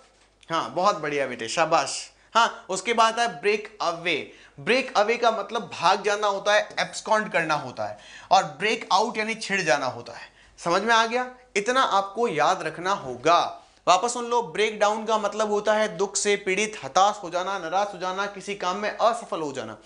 हाँ बहुत बढ़िया बेटे, शाबाश। हाँ उसके बाद है ब्रेक अवे ब्रेक अवे का मतलब भाग जाना होता है एब्सकॉन्ड करना होता है। और ब्रेक आउट यानी छिड़ जाना होता है। समझ में आ गया? इतना आपको याद रखना होगा। वापस सुन लो ब्रेक डाउन का मतलब होता है दुख से पीड़ित, हताश हो जाना, नाराज़ हो जाना, किसी काम में असफल हो जाना।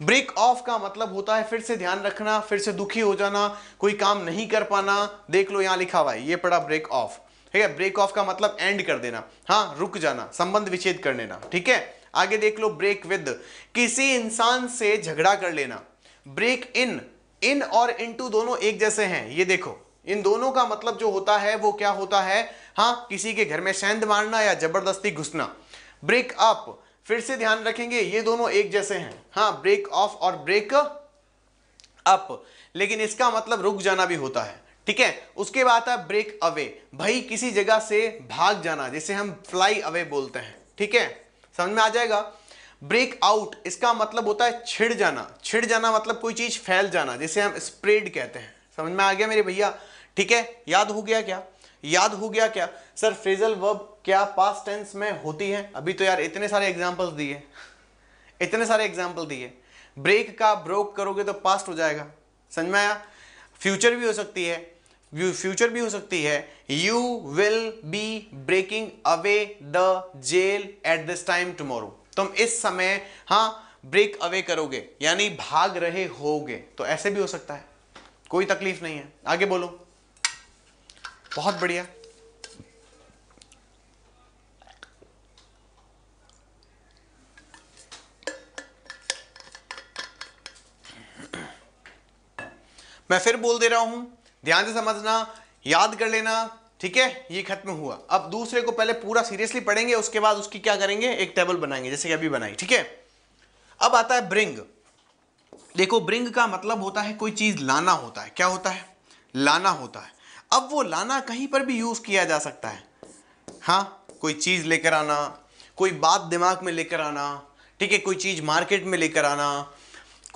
ब्रेक ऑफ़ का मतलब होता है फिर से ध्यान रखना, फिर से दुखी हो जाना, कोई काम नहीं कर पाना। देख लो यहाँ लिखा हुआ है, ये पड़ा ब्रेक ऑफ़। ठीक है? ब्रेक ऑफ़ का मतलब एंड कर देना। हाँ रुक जाना, संबंध विच्छेद कर लेना। ठीक है? आगे देख लो ब्रेक विद किसी इंसान से झगड़ा कर लेना। ब्रेक इन इन और इनटू दोनों एक जैसे हैं। ये देखो, इन दोनों का मतलब जो होता है, वो क्या होता है? हाँ किसी के घर में सेंध मारना या ज़बरदस्ती घुसना। ब्रेक अप फिर से ध्यान रखेंगे, ये दोनों एक जैसे हैं। हाँ ब्रेक ऑफ़ और ब्रेक अप लेकिन इसका मतलब रुक जाना भी होता है, ठीक है? उसके बाद है ब्रेक अवे भाई, किसी जगह से भाग जाना, जिसे हम फ्लाई अवे बोलते हैं, ठीक है? समझ में आ जाएगा? ब्रेक आउट इसका मतलब होता है छिड़ जाना। छिड़ जाना मतलब कोई चीज़ फैल जाना, जिसे हम स्प्रेड कहते हैं। समझ में आ गया मेरे भैया? ठीक है? याद हो गया क्या? याद हो गया क्या? सर फ्रेजल वर्ब क्या पास्ट टेंस में होती है? अभी तो यार इतने सारे एग्जाम्पल्स दिए इतने सारे एग्ज़ाम्पल दिए ब्रेक का ब्रोक करोगे तो पास्ट हो जाएगा। समझ में आया? फ्यूचर भी हो सकती है। फ्यूचर भी हो सकती है। You will be breaking away the jail at this time tomorrow तुम इस समय हाँ ब्रेक अवे करोगे। यानी भाग रहे होगे। तो ऐसे भी हो सकता है। कोई तकलीफ़ नहीं है। आगे बोलो। बहुत बढ़िया। मैं फिर बोल दे रहा हूँ, ध्यान से समझना, याद कर लेना, ठीक है? ये खत्म हुआ। अब दूसरे को पहले पूरा सीरियसली पढ़ेंगे, उसके बाद उसकी क्या करेंगे? एक टेबल बनाएँगे, जैसे कि अभी बनाई, ठीक है? अब आता है ब्रिंग देखो ब्रिंग का मतलब होता है कोई चीज़ लाना होता है। क्या होता है? लाना होता है। अब वो लाना कहीं पर भी यूज़ किया जा सकता है। हाँ कोई चीज़ लेकर आना, कोई बात दिमाग में लेकर आना, ठीक है? कोई चीज़ मार्केट में लेकर आना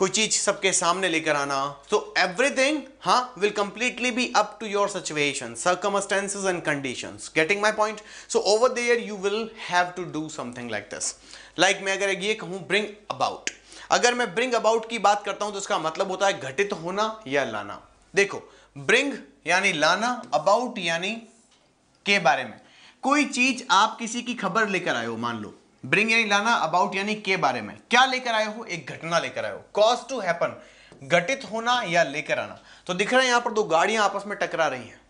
कोई चीज़ सबके सामने लेकर आना तो एवरीथिंग हाँ will completely be up to your situation circumstances and conditions getting my point so over there you will have to do something like this like मैं अगर ये कहूँ ब्रिंग अबाउट अगर मैं ब्रिंग अबाउट की बात करता हूँ तो इसका मतलब होता है घटित होना या लाना. देखो ब्रिंग यानी लाना अबाउट यानी के बारे में. कोई चीज़ आप किसी की खबर लेकर आए हो, मान लो. ब्रिंग यानी लाना अबाउट यानी के बारे में। क्या लेकर आए हो? एक घटना लेकर आए हो। कॉज टू हैपन घटित होना या लेकर आना। तो दिख रहा है यहाँ पर दो गाड़ियाँ आपस में टकरा रही हैं।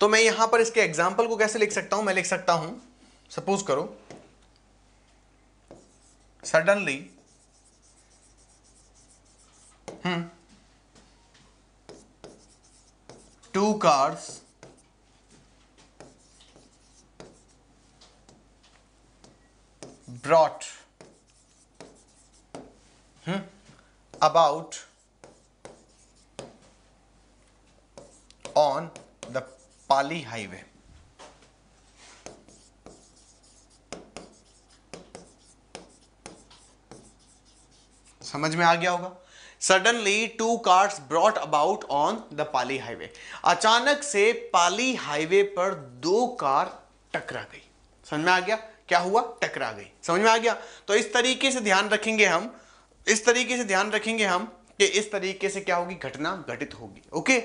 तो मैं यहाँ पर इसके एग्ज़ाम्पल को कैसे लिख सकता हूँ? मैं लिख सकता हूँ। सपोज़ करो। Suddenly two cars brought hmm, about on the Pali highway. समझ में आ गया होगा? Suddenly two cars brought about on the Pali highway अचानक से पाली हाईवे पर दो कार टकरा गई। समझ में आ गया? क्या हुआ? टकरा गई। समझ में आ गया? तो इस तरीके से ध्यान रखेंगे हम, इस तरीके से ध्यान रखेंगे हम कि इस तरीके से क्या होगी? घटना घटित होगी। ओके?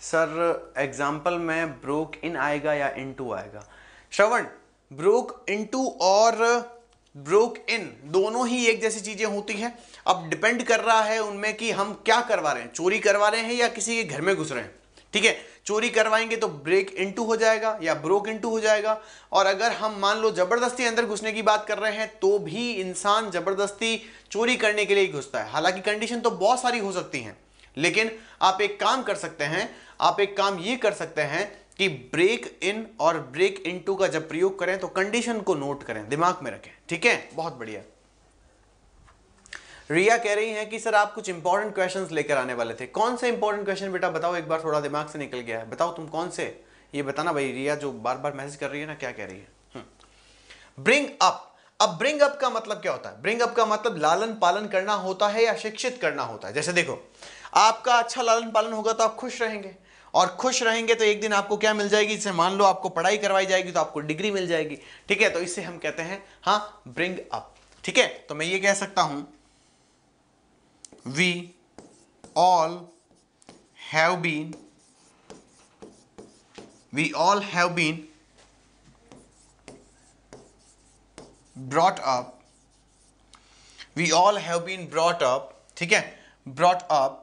सर एग्ज़ाम्पल में ब्रोक इन आएगा या इनटू आएगा? श्रवण ब्रोक इनटू और ब्रोक इन दोनों ही एक जैसी चीज़ें होती हैं। अब डिपेंड कर रहा है उनमें कि हम क्या करवा रहे हैं? चोरी करवा रहे हैं या किसी के घर में घुस रहे हैं? ठीक है? चोरी करवाएँगे तो ब्रेक इनटू हो जाएगा या ब्रोक इनटू हो जाएगा। और अगर हम मान लो ज़बरदस्ती अंदर घुसने की बात कर रहे हैं तो भी इंसान ज़बरदस्ती चोरी करने के लिए घुसता है। हालाँकि कंडीशन तो बहुत सारी हो सकती हैं, लेकिन आप एक काम कर सकते हैं, आप एक काम ये कर सकते हैं कि ब्रेक इन और ब्रेक इनटू का जब प्रयोग करें तो कंडीशन को नोट करें, दिमाग में रखें। ठीक है? बहुत बढ़िया। रिया कह रही है कि, सर, आप कुछ इंपॉर्टेंट क्वेश्चंस लेकर आने वाले थे। कौन से इंपॉर्टेंट क्वेश्चन बेटा? बताओ, एक बार थोड़ा दिमाग से निकल गया है। बताओ, तुम कौन से? ये बताना भाई, रिया जो बार बार मैसेज कर रही है ना, क्या कह रही है? Bring hmm. अप अब ब्रिंग अप का मतलब क्या होता है? ब्रिंग अप का मतलब लालन पालन करना होता है या शिक्षित करना होता है? जैसे देखो, आपका अच्छा लालन पालन होगा तो आप खुश रहेंगे। और खुश रहेंगे तो एक दिन आपको क्या मिल जाएगी? जैसे मान लो आपको पढ़ाई करवाई जाएगी तो आपको डिग्री मिल जाएगी। ठीक है तो इससे हम कहते हैं हाँ ब्रिंग अप ठीक है तो मैं ये कह सकता हूँ we all have been we all have been brought up we all have been brought up ठीक है brought up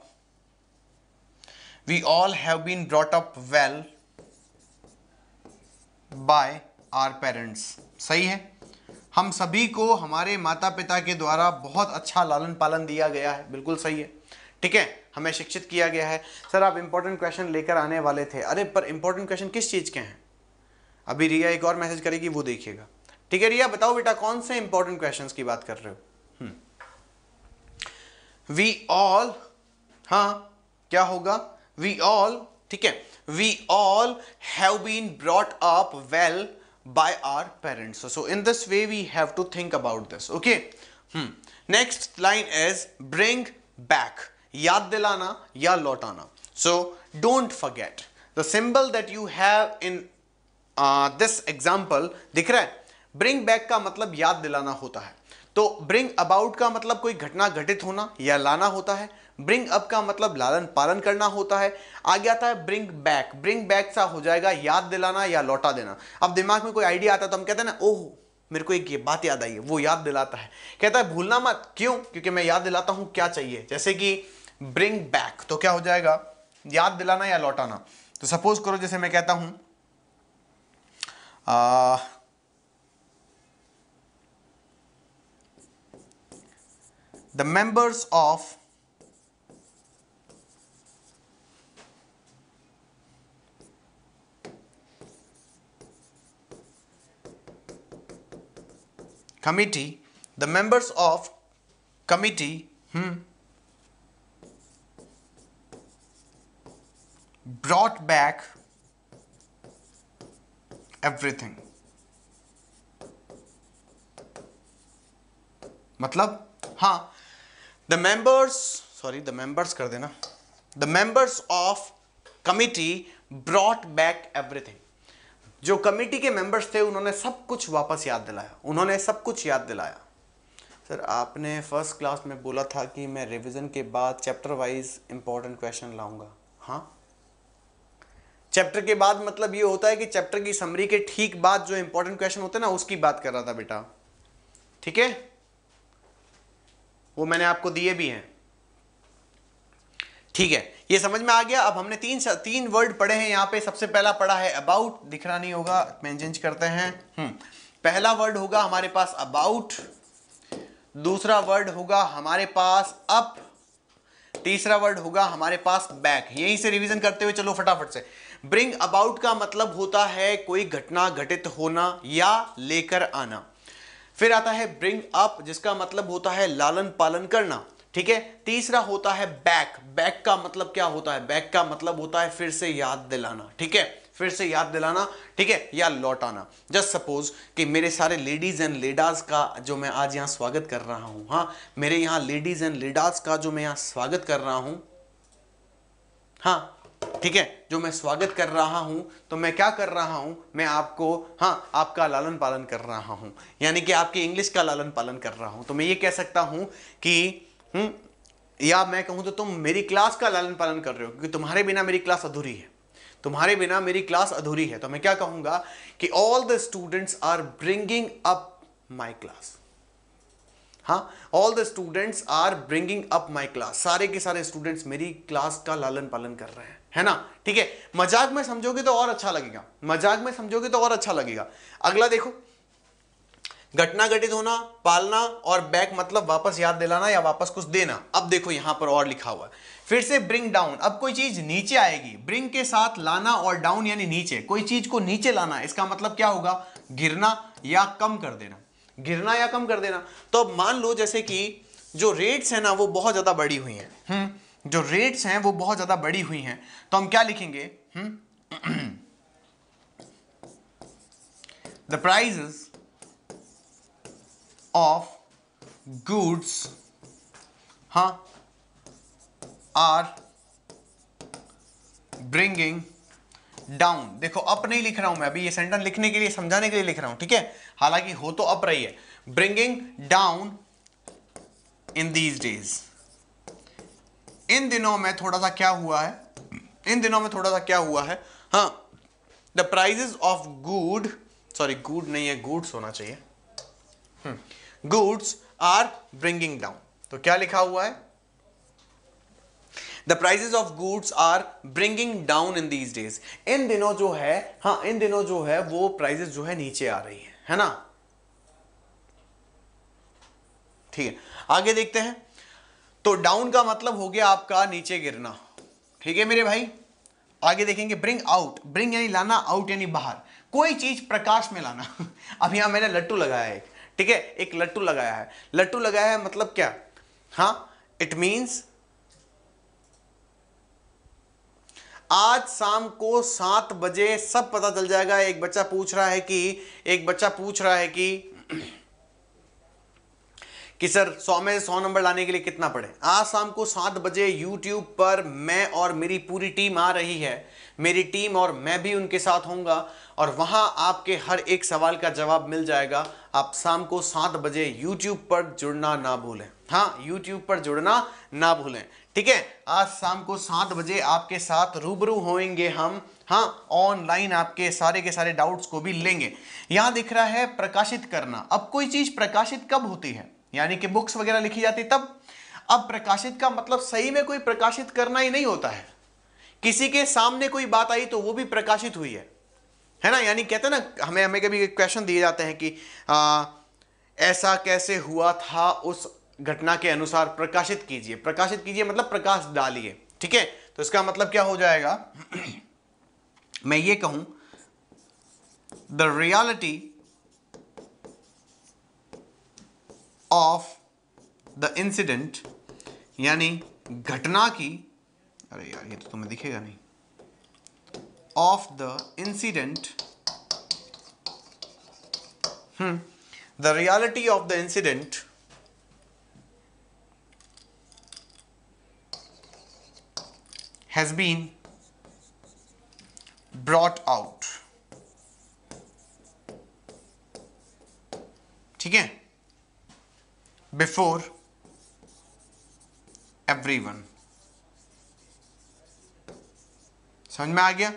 we all have been brought up well by our parents सही है हम सभी को हमारे माता पिता के द्वारा बहुत अच्छा लालन पालन दिया गया है। बिल्कुल सही है। ठीक है? हमें शिक्षित किया गया है। सर, आप इंपॉर्टेंट क्वेश्चन लेकर आने वाले थे। अरे, पर इंपॉर्टेंट क्वेश्चन किस चीज़ के हैं? अभी रिया एक और मैसेज करेगी, वो देखिएगा। ठीक है, रिया, बताओ बेटा, कौन से इंपॉर्टेंट क्वेश्चन की बात कर रहे हो? We hmm. ऑल हाँ क्या होगा? वी ऑल ठीक है? We all have been brought up well by our parents. So, so in this way we have to think about this. Okay. Hmm. Next line is bring back. याद दिलाना या लौटाना. So don't forget the symbol that you have in uh, this example दिख रहा है ब्रिंग बैक का मतलब याद दिलाना होता है तो ब्रिंग अबाउट का मतलब कोई घटना घटित होना या लाना होता है ब्रिंग अप का मतलब लालन पालन करना होता है। आगे आता है ब्रिंग बैक। ब्रिंग बैक सा हो जाएगा याद दिलाना या लौटा देना। अब दिमाग में कोई आइडिया आता है तो हम कहते हैं ना, ओह, मेरे को एक ये बात याद आई है, वो याद दिलाता है। कहता है, भूलना मत। क्यों? क्योंकि मैं याद दिलाता हूँ, क्या चाहिए? जैसे कि ब्रिंग बैक तो क्या हो जाएगा? याद दिलाना या लौटाना। तो सपोज़ करो, जैसे मैं कहता हूँ the members of committee, the members of committee hmm, brought back everything मतलब हाँ the members sorry the members कर देना the members of committee brought back everything जो कमेटी के मेंबर्स थे, उन्होंने सब कुछ वापस याद दिलाया। उन्होंने सब कुछ याद दिलाया। सर, आपने फ़र्स्ट क्लास में बोला था कि मैं रिवीजन के बाद चैप्टर वाइज इंपॉर्टेंट क्वेश्चन लाऊँगा। हाँ? चैप्टर के बाद मतलब ये होता है कि चैप्टर की समरी के ठीक बाद जो इंपॉर्टेंट क्वेश्चन होते हैं ना, उसकी बात कर रहा था बेटा। ठीक है? वो मैंने आपको दिए भी हैं। ठीक है? ये समझ में आ गया। अब हमने तीन तीन वर्ड पढ़े हैं। यहाँ पे सबसे पहला पढ़ा है अबाउट दिख रहा नहीं होगा। मैं चेंज करते हैं। हम्म। पहला वर्ड होगा हमारे पास अबाउट दूसरा वर्ड होगा हमारे पास अप तीसरा वर्ड होगा हमारे पास बैक यहीं से रिवीजन करते हुए चलो फटाफट से। ब्रिंग अबाउट का मतलब होता है कोई घटना, घटित होना या लेकर आना। फिर आता है ब्रिंग अप जिसका मतलब होता है लालन पालन करना। ठीक है? तीसरा होता है बैक बैक का मतलब क्या होता है? बैक का मतलब होता है फिर से याद दिलाना, ठीक है? फिर से याद दिलाना, ठीक है? या लौटाना। जस्ट सपोज़ कि मेरे सारे लेडीज़ एंड लेडाज का जो मैं आज यहाँ स्वागत कर रहा हूँ हाँ? मेरे यहाँ लेडीज़ एंड लेडाज का जो मैं यहाँ स्वागत कर रहा हूँ हाँ? ठीक है? जो मैं स्वागत कर रहा हूँ तो मैं क्या कर रहा हूँ? मैं आपको हाँ आपका लालन पालन कर रहा हूँ। यानी कि आपकी इंग्लिश का लालन पालन कर रहा हूँ। तो मैं ये कह सकता हूँ कि हम्म? या मैं कहूँ तो तुम मेरी क्लास का लालन पालन कर रहे हो, क्योंकि तुम्हारे बिना मेरी क्लास अधूरी है। तुम्हारे बिना मेरी क्लास अधूरी है। तो मैं क्या कहूँगा कि all the students are bringing up my class हाँ all the students are bringing up my class सारे के सारे स्टूडेंट्स मेरी क्लास का लालन पालन कर रहे हैं। है ना? ठीक है? मज़ाक में समझोगे तो और अच्छा लगेगा। मज़ाक में समझोगे तो और अच्छा लगेगा। अगला देखो। घटना घटित होना, पालना और बैक मतलब वापस याद दिलाना या वापस कुछ देना। अब देखो यहाँ पर और लिखा हुआ है। फिर से ब्रिंग डाउन अब कोई चीज़ नीचे आएगी। ब्रिंग के साथ लाना और डाउन यानी नीचे। कोई चीज़ को नीचे लाना, इसका मतलब क्या होगा? गिरना या कम कर देना। गिरना या कम कर देना। तो अब मान लो जैसे कि जो रेट्स है ना, वो बहुत ज़्यादा बड़ी हुई हैं। हम्म जो रेट्स हैं, वो बहुत ज़्यादा बड़ी हुई हैं। तो हम क्या लिखेंगे? हम्म द प्राइजेस of goods हाँ आर ब्रिंगिंग डाउन देखो अप नहीं लिख रहा हूँ मैं अभी, ये सेंटेंस लिखने के लिए, समझाने के लिए लिख रहा हूँ, ठीक है? हालाँकि हो तो अप रही है। Bringing down in these days इन दिनों में थोड़ा सा क्या हुआ है? इन दिनों में थोड़ा सा क्या हुआ है? हाँ the prices of good sorry good नहीं है गुड्स होना चाहिए। Hmm goods are bringing down तो क्या लिखा हुआ है? The prices of goods are bringing down in these days इन दिनों जो है हाँ इन दिनों जो है, वो प्राइजेस जो है नीचे आ रही है है ना? ठीक है, आगे देखते हैं। तो डाउन का मतलब हो गया आपका नीचे गिरना। ठीक है मेरे भाई? आगे देखेंगे ब्रिंग आउट ब्रिंग यानी लाना आउट यानी बाहर। कोई चीज़ प्रकाश में लाना। अब यहाँ मैंने लट्टू लगाया एक। ठीक है, एक लट्टू लगाया है। लट्टू लगाया है मतलब क्या? हा इट मींस आज शाम को सात बजे सब पता चल जाएगा। एक बच्चा पूछ रहा है कि, एक बच्चा पूछ रहा है कि कि सर, सौ में सौ नंबर लाने के लिए कितना पड़े? आज शाम को सात बजे यूट्यूब पर मैं और मेरी पूरी टीम आ रही है। मेरी टीम और मैं भी उनके साथ होऊँगा। और वहाँ आपके हर एक सवाल का जवाब मिल जाएगा। आप शाम को सात बजे यूट्यूब पर जुड़ना ना भूलें। हाँ यूट्यूब पर जुड़ना ना भूलें। ठीक है? आज शाम को सात बजे आपके साथ रूबरू होंगे हम। हाँ ऑनलाइन आपके सारे के सारे डाउट्स को भी लेंगे। यहाँ दिख रहा है प्रकाशित करना। अब कोई चीज़ प्रकाशित कब होती है? यानी कि बुक्स वगैरह लिखी जाती तब? अब प्रकाशित का मतलब सही में कोई प्रकाशित करना ही नहीं होता है। किसी के सामने कोई बात आई तो वो भी प्रकाशित हुई है। है ना? यानी कहते हैं ना हमें हमें कभी क्वेश्चन दिए जाते हैं कि आ, ऐसा कैसे हुआ था उस घटना के अनुसार प्रकाशित कीजिए। प्रकाशित कीजिए मतलब प्रकाश डालिए ठीक है? तो इसका मतलब क्या हो जाएगा? मैं ये कहूँ the reality of the incident यानी घटना की अरे यार ये तो तुम्हें दिखेगा नहीं। Of the incident hmm, the reality of the incident has been brought out ठीक है बिफोर एवरीवन समझ में आ गया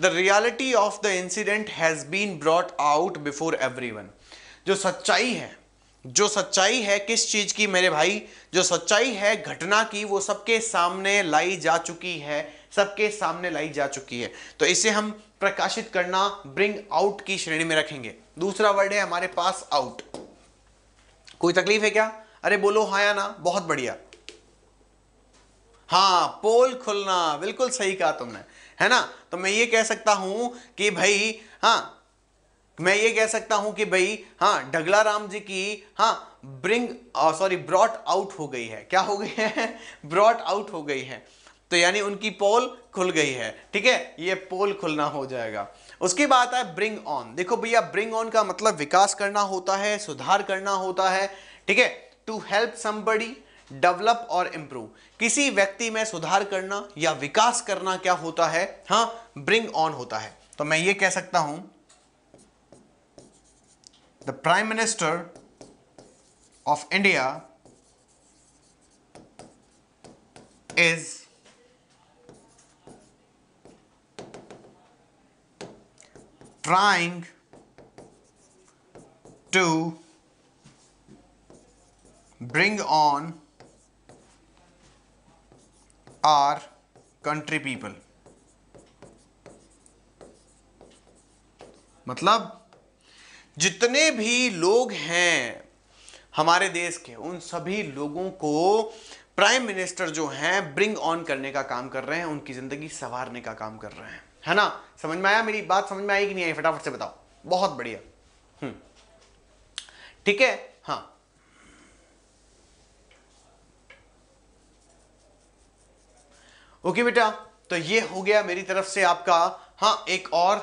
the reality of the incident has been brought out before everyone जो सच्चाई है, जो सच्चाई है किस चीज़ की मेरे भाई, जो सच्चाई है घटना की, वो सबके सामने लाई जा चुकी है, सबके सामने लाई जा चुकी है। तो इसे हम प्रकाशित करना ब्रिंग आउट की श्रेणी में रखेंगे। दूसरा वर्ड है हमारे पास आउट कोई तकलीफ़ है क्या? अरे बोलो हाँ या ना, बहुत बढ़िया। हाँ पोल खुलना, बिल्कुल सही कहा तुमने। है ना? तो मैं ये कह सकता हूँ कि भाई हाँ मैं ये कह सकता हूँ कि भाई हाँ ढगला राम जी की हाँ ब्रिंग सॉरी ब्रॉट आउट हो गई है। क्या हो गई है? ब्रॉट आउट हो गई है। तो यानी उनकी पोल खुल गई है। ठीक है? ये पोल खुलना हो जाएगा। उसकी बात है ब्रिंग ऑन देखो भैया ब्रिंग ऑन का मतलब विकास करना होता है, सुधार करना होता है। ठीक है? टू हेल्प समबडी डेवलप और इंप्रूव किसी व्यक्ति में सुधार करना या विकास करना क्या होता है? हाँ ब्रिंग ऑन होता है। तो मैं ये कह सकता हूँ the prime minister of India is trying to bring on our country people. मतलब जितने भी लोग हैं हमारे देश के, उन सभी लोगों को प्राइम मिनिस्टर जो हैं ब्रिंग ऑन करने का काम कर रहे हैं, उनकी ज़िंदगी संवारने का काम कर रहे हैं। है ना? समझ में आया? मेरी बात समझ में आई कि नहीं आई? फटाफट से बताओ। बहुत बढ़िया। हम्म। ठीक है हाँ ओके बेटा तो ये हो गया मेरी तरफ़ से आपका हाँ एक और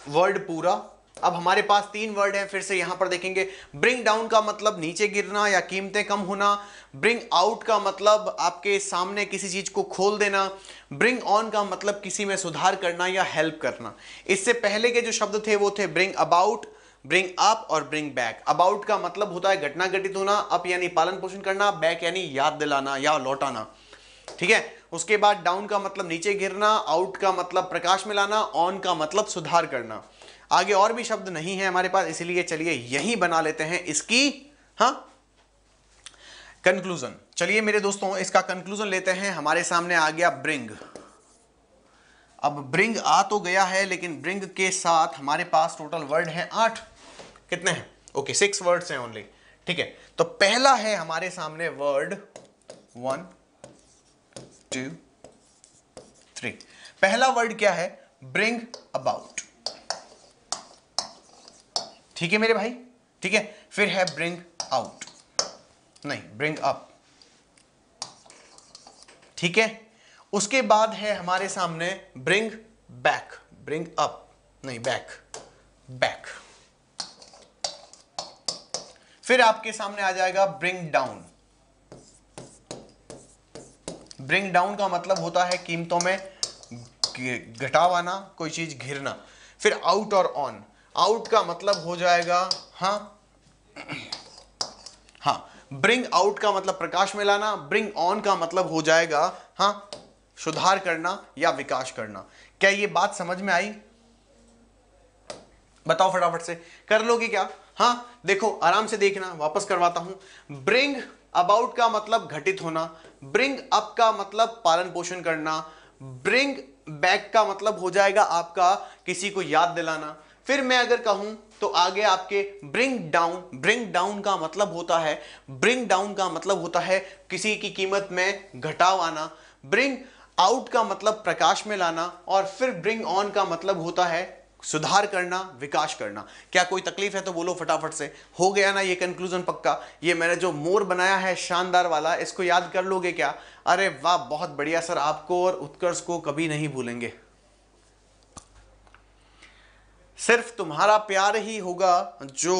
वर्ड पूरा। अब हमारे पास तीन वर्ड हैं, फिर से यहाँ पर देखेंगे। ब्रिंग डाउन का मतलब नीचे गिरना या कीमतें कम होना। ब्रिंग आउट का मतलब आपके सामने किसी चीज़ को खोल देना। ब्रिंग ऑन का मतलब किसी में सुधार करना या हेल्प करना। इससे पहले के जो शब्द थे, वो थे ब्रिंग अबाउट ब्रिंग अप और ब्रिंग बैक अबाउट का मतलब होता है घटना घटित होना अप यानी पालन पोषण करना बैक यानी याद दिलाना या लौटाना। ठीक है? उसके बाद डाउन का मतलब नीचे गिरना आउट का मतलब प्रकाश में लाना ऑन का मतलब सुधार करना। आगे और भी शब्द नहीं है हमारे पास, इसलिए चलिए यही बना लेते हैं इसकी हाँ? कंक्लूजन चलिए मेरे दोस्तों, इसका कंक्लूजन लेते हैं। हमारे सामने आ गया ब्रिंग अब ब्रिंग आ तो गया है, लेकिन ब्रिंग के साथ हमारे पास टोटल वर्ड है आठ। कितने हैं? ओके सिक्स वर्ड्स हैं ओनली ठीक है? तो पहला है हमारे सामने वर्ड वन टू, थ्री। पहला वर्ड क्या है? Bring about. ठीक है मेरे भाई? ठीक है, फिर है ब्रिंग आउट। नहीं, ब्रिंग अप। ठीक है? उसके बाद है हमारे सामने ब्रिंग बैक। Bring up. नहीं, बैक। बैक। फिर आपके सामने आ जाएगा ब्रिंग डाउन। ब्रिंग डाउन का मतलब होता है कीमतों में घटाव आना कोई चीज़ घिरना। फिर आउट और ऑन आउट का मतलब हो जाएगा हाँ। हाँ ब्रिंग आउट का मतलब प्रकाश में लाना ब्रिंग ऑन का मतलब हो जाएगा हाँ सुधार करना या विकास करना। क्या ये बात समझ में आई? बताओ फटाफट से। कर लोगे क्या? हाँ देखो, आराम से देखना, वापस करवाता हूँ। ब्रिंग अबाउट का मतलब घटित होना ब्रिंग अप का मतलब पालन पोषण करना ब्रिंग बैक का मतलब हो जाएगा आपका किसी को याद दिलाना। फिर मैं अगर कहूँ तो आगे आपके ब्रिंग डाउन ब्रिंग डाउन का मतलब होता है ब्रिंग डाउन का मतलब होता है किसी की कीमत में घटाव आना। ब्रिंग आउट का मतलब प्रकाश में लाना, और फिर ब्रिंग ऑन का मतलब होता है सुधार करना, विकास करना। क्या कोई तकलीफ़ है तो बोलो फटाफट से। हो गया ना ये कंक्लूजन पक्का। ये मैंने जो मोर बनाया है शानदार वाला, इसको याद कर लोगे क्या? अरे वाह, बहुत बढ़िया सर, आपको और उत्कर्ष को कभी नहीं भूलेंगे। सिर्फ़ तुम्हारा प्यार ही होगा जो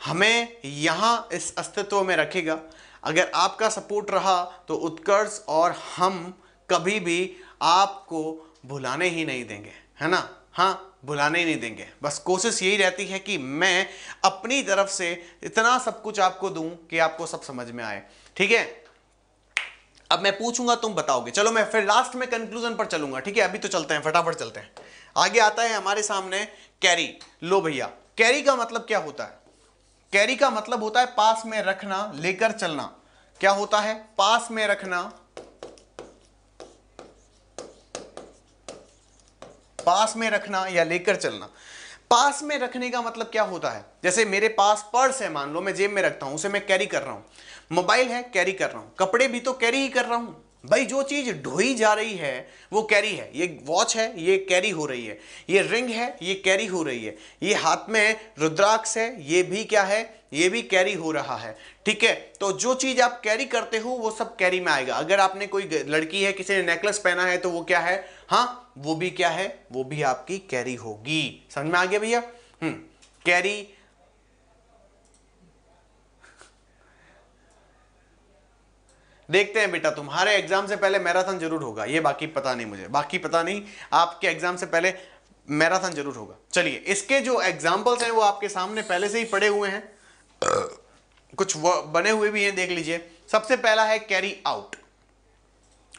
हमें यहाँ इस अस्तित्व में रखेगा। अगर आपका सपोर्ट रहा तो उत्कर्ष और हम कभी भी आपको भुलाने ही नहीं देंगे। है ना? हाँ भुलाने ही नहीं देंगे। बस कोशिश यही रहती है कि मैं अपनी तरफ़ से इतना सब कुछ आपको दूँ कि आपको सब समझ में आए। ठीक है? अब मैं पूछूँगा, तुम बताओगे। चलो, मैं फिर लास्ट में कंक्लूजन पर चलूँगा। ठीक है? अभी तो चलते हैं, फटाफट चलते हैं। आगे आता है हमारे सामने कैरी। लो भैया। कैरी का मतलब क्या होता है? कैरी का मतलब होता है पास में रखना, लेकर चलना। क्या होता है? पास में रखना पास में रखना या लेकर चलना। पास में रखने का मतलब क्या होता है? जैसे मेरे पास पर्स है, मान लो, मैं जेब में रखता हूँ, उसे मैं कैरी कर रहा हूँ। मोबाइल है कैरी कर रहा हूँ। कपड़े भी तो कैरी ही कर रहा हूँ। भाई, जो चीज़ ढोई जा रही है, वो कैरी है। ये वॉच है, ये कैरी हो रही है। ये रिंग है, ये कैरी हो रही है। ये हाथ में रुद्राक्ष है, ये भी क्या है, ये भी कैरी हो रहा है। ठीक है? तो जो चीज़ आप कैरी करते हो, वो सब कैरी में आएगा। अगर आपने कोई लड़की है, किसी ने नेकलेस पहना है तो वो क्या है? हाँ वो भी क्या है? वो भी आपकी कैरी होगी। समझ में आ गया भैया? हम्म कैरी देखते हैं बेटा, तुम्हारे एग्ज़ाम से पहले मैराथन ज़रूर होगा, ये बाकी पता नहीं मुझे। बाकी पता नहीं, आपके एग्ज़ाम से पहले मैराथन ज़रूर होगा। चलिए, इसके जो एग्जाम्पल्स हैं वो आपके सामने पहले से ही पड़े हुए हैं। कुछ बने हुए भी हैं, देख लीजिए। सबसे पहला है carry out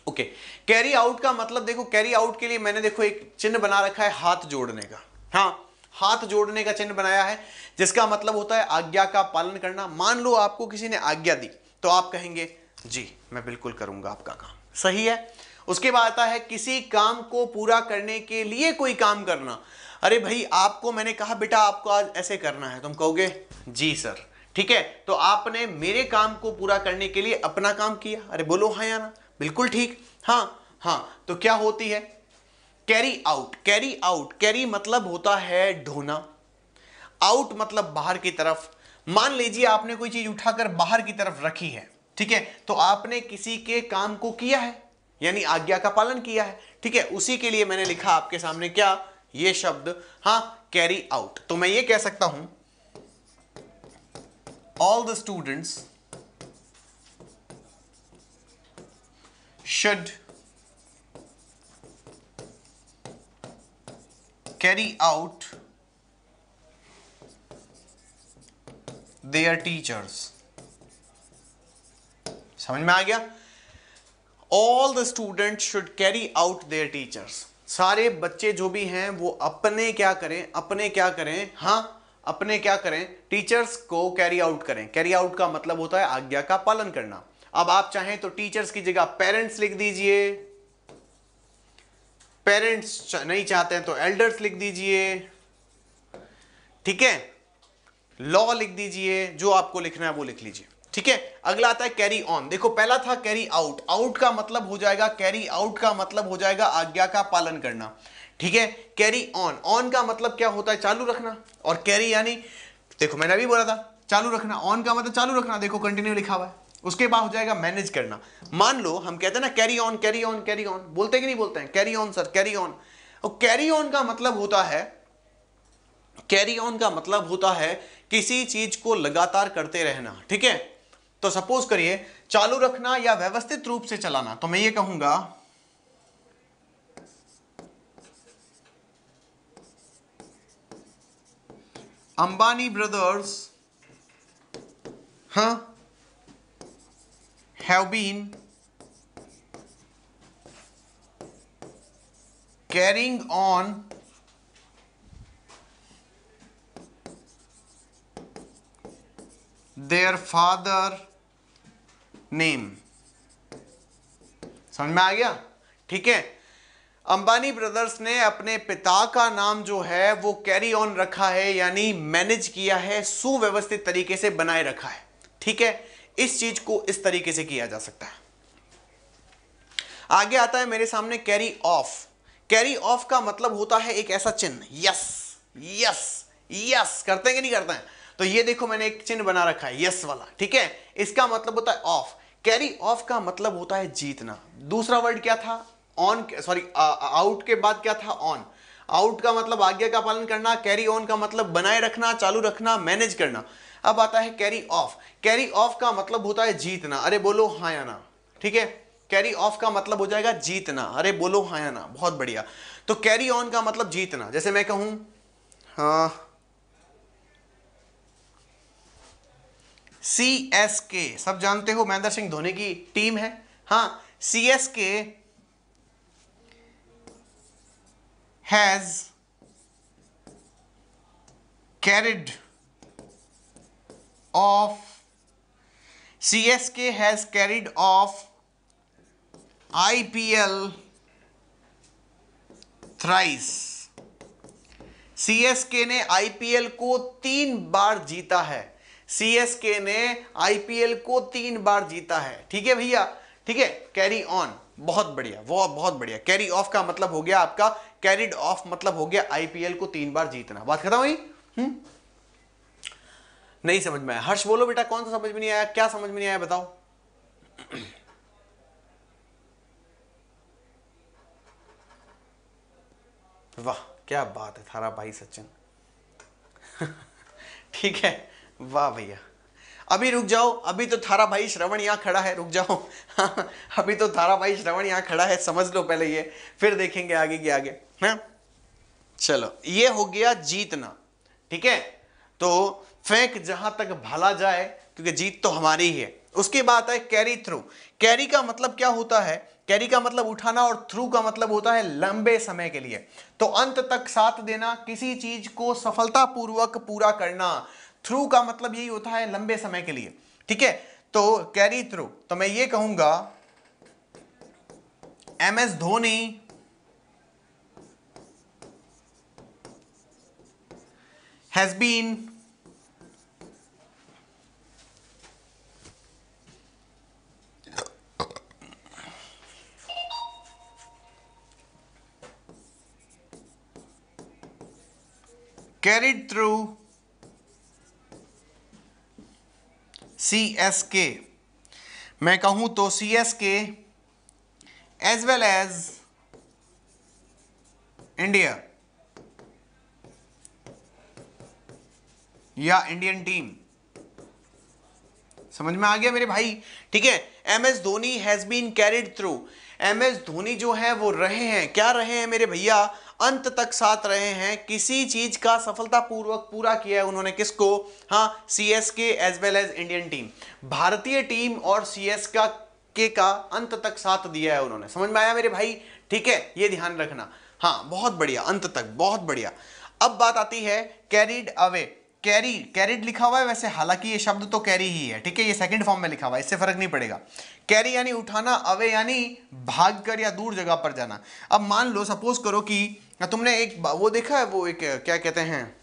okay carry out का मतलब देखो कैरी आउट के लिए मैंने देखो एक चिन्ह बना रखा है हाथ जोड़ने का। हाँ हाथ जोड़ने का चिन्ह बनाया है, जिसका मतलब होता है आज्ञा का पालन करना। मान लो आपको किसी ने आज्ञा दी तो आप कहेंगे जी, मैं बिल्कुल करूँगा आपका काम। सही है। उसके बाद आता है, किसी काम को पूरा करने के लिए कोई काम करना। अरे भाई, आपको मैंने कहा, बेटा, आपको आज ऐसे करना है। तुम कहोगे, जी सर। ठीक है? तो आपने मेरे काम को पूरा करने के लिए अपना काम किया। अरे बोलो हाँ या ना? बिल्कुल ठीक। हाँ हाँ तो क्या होती है? Carry out carry out, carry मतलब होता है ढोना। आउट मतलब बाहर की तरफ़। मान लीजिए आपने कोई चीज़ उठाकर बाहर की तरफ़ रखी है। ठीक है? तो आपने किसी के काम को किया है? यानी आज्ञा का पालन किया है। ठीक है? उसी के लिए मैंने लिखा आपके सामने क्या? ये शब्द हाँ कैरी आउट तो मैं ये कह सकता हूँ all the students should carry out their teachers. समझ में आ गया? All the student should carry out their teachers सारे बच्चे जो भी हैं, वो अपने क्या करें, अपने क्या करें हाँ अपने क्या करें टीचर्स को कैरी आउट करें। कैरी आउट का मतलब होता है आज्ञा का पालन करना। अब आप चाहें तो टीचर्स की जगह पेरेंट्स लिख दीजिए। पेरेंट्स नहीं चाहते हैं तो एल्डर्स लिख दीजिए। ठीक है? लॉ लिख दीजिए, जो आपको लिखना है वो लिख लीजिए। ठीक है? अगला आता है कैरी ऑन देखो, पहला था कैरी आउट आउट का मतलब हो जाएगा कैरी आउट का मतलब हो जाएगा आज्ञा का पालन करना। ठीक है? कैरी ऑन ऑन का मतलब क्या होता है? चालू रखना। और कैरी यानी, देखो, मैंने अभी बोला था, चालू रखना। ऑन का मतलब चालू रखना। देखो कंटिन्यू लिखा हुआ है। उसके बाद हो जाएगा मैनेज करना। मान लो, हम कहते हैं ना carry on carry on carry on बोलते कि नहीं बोलते हैं? Carry on sir carry on और कैरी ऑन का मतलब होता है कैरी ऑन का मतलब होता है, किसी चीज़ को लगातार करते रहना। ठीक है? तो सपोज़ करिए, चालू रखना या व्यवस्थित रूप से चलाना। तो मैं ये कहूँगा, अंबानी ब्रदर्स हाँ have been carrying on their father name समझ में आ गया? ठीक है। अंबानी ब्रदर्स ने अपने पिता का नाम जो है, वो कैरी ऑन रखा है, यानी मैनेज किया है, सुव्यवस्थित तरीके से बनाए रखा है। ठीक है? इस चीज़ को इस तरीके से किया जा सकता है। आगे आता है मेरे सामने कैरी ऑफ़ कैरी ऑफ़ का मतलब होता है एक ऐसा चिन्ह। यस यस यस करते हैं कि नहीं करते हैं? तो ये देखो मैंने एक चिन्ह बना रखा है यस वाला। ठीक है? इसका मतलब होता है ऑफ़ कैरी ऑफ़ का मतलब होता है जीतना। दूसरा वर्ड क्या था? ऑन सॉरी आउट के बाद क्या था? ऑन आउट का मतलब आज्ञा का पालन करना कैरी ऑन का मतलब बनाए रखना, चालू रखना मैनेज करना। अब आता है कैरी ऑफ़ कैरी ऑफ़ का मतलब होता है जीतना। अरे बोलो हाँ या ना। ठीक है? कैरी ऑफ़ का मतलब हो जाएगा जीतना। अरे बोलो हाँ या ना। बहुत बढ़िया। तो कैरी ऑन का मतलब जीतना। जैसे मैं कहूँ हाँ सी एस के सब जानते हो महेंद्र सिंह धोनी की टीम है। हाँ C S K has carried off C S K has carried off IPL thrice CSK ने आईपीएल को तीन बार जीता है। सीएसके ने आईपीएल को तीन बार जीता है। ठीक है भैया? ठीक है? कैरी ऑन बहुत बढ़िया। वो बहुत बढ़िया। कैरी ऑफ़ का मतलब हो गया आपका। कैरिड ऑफ़ मतलब हो गया आईपीएल को तीन बार जीतना। बात खत्म हुई? हम्म? नहीं समझ में आया। हर्ष, बोलो बेटा, कौन सा समझ में नहीं आया? क्या समझ में नहीं आया? बताओ। वाह, क्या बात है, थारा भाई सचिन। ठीक है? वाह भैया। अभी रुक जाओ, अभी तो थारा भाई श्रवण यहाँ खड़ा है, रुक जाओ। अभी तो थारा भाई श्रवण यहाँ खड़ा है, समझ लो पहले ये, फिर देखेंगे आगे के आगे, है? चलो, ये हो गया जीतना, ठीक है? तो फेंक जहाँ तक भाला जाए, क्योंकि जीत तो हमारी ही है। उसके बाद है कैरी थ्रू कैरी का मतलब क्या होता है? कैरी का मतलब उठाना और थ्रू का मतलब होता है लंबे समय के लिए। तो अंत तक साथ देना, किसी चीज़ को सफलतापूर्वक पूरा करना थ्रू का मतलब यही होता है लंबे समय के लिए। ठीक है? तो कैरी थ्रू तो मैं ये कहूँगा M S Dhoni has been carried through C S K मैं कहूँ तो C S K as well as India या इंडियन टीम समझ में आ गया मेरे भाई? ठीक है M S Dhoni has been carried through M S Dhoni जो है वो रहे हैं। क्या रहे हैं मेरे भैया? अंत तक साथ रहे हैं, किसी चीज़ का सफलतापूर्वक पूरा किया है उन्होंने किसको? हाँ C S K as well as Indian team भारतीय टीम और सी एस का के का अंत तक साथ दिया है उन्होंने। समझ में आया मेरे भाई? ठीक है, ये ध्यान रखना। हाँ बहुत बढ़िया, अंत तक, बहुत बढ़िया। अब बात आती है कैरिड अवे कैरी कैरिड लिखा हुआ है, वैसे हालाँकि ये शब्द तो कैरी ही है, ठीक है, ये सेकंड फॉर्म में लिखा हुआ है, इससे फ़र्क नहीं पड़ेगा। कैरी यानी उठाना अवे यानी भाग कर या दूर जगह पर जाना। अब मान लो सपोज़ करो कि तुमने एक वो देखा है, वो एक, क्या कहते हैं,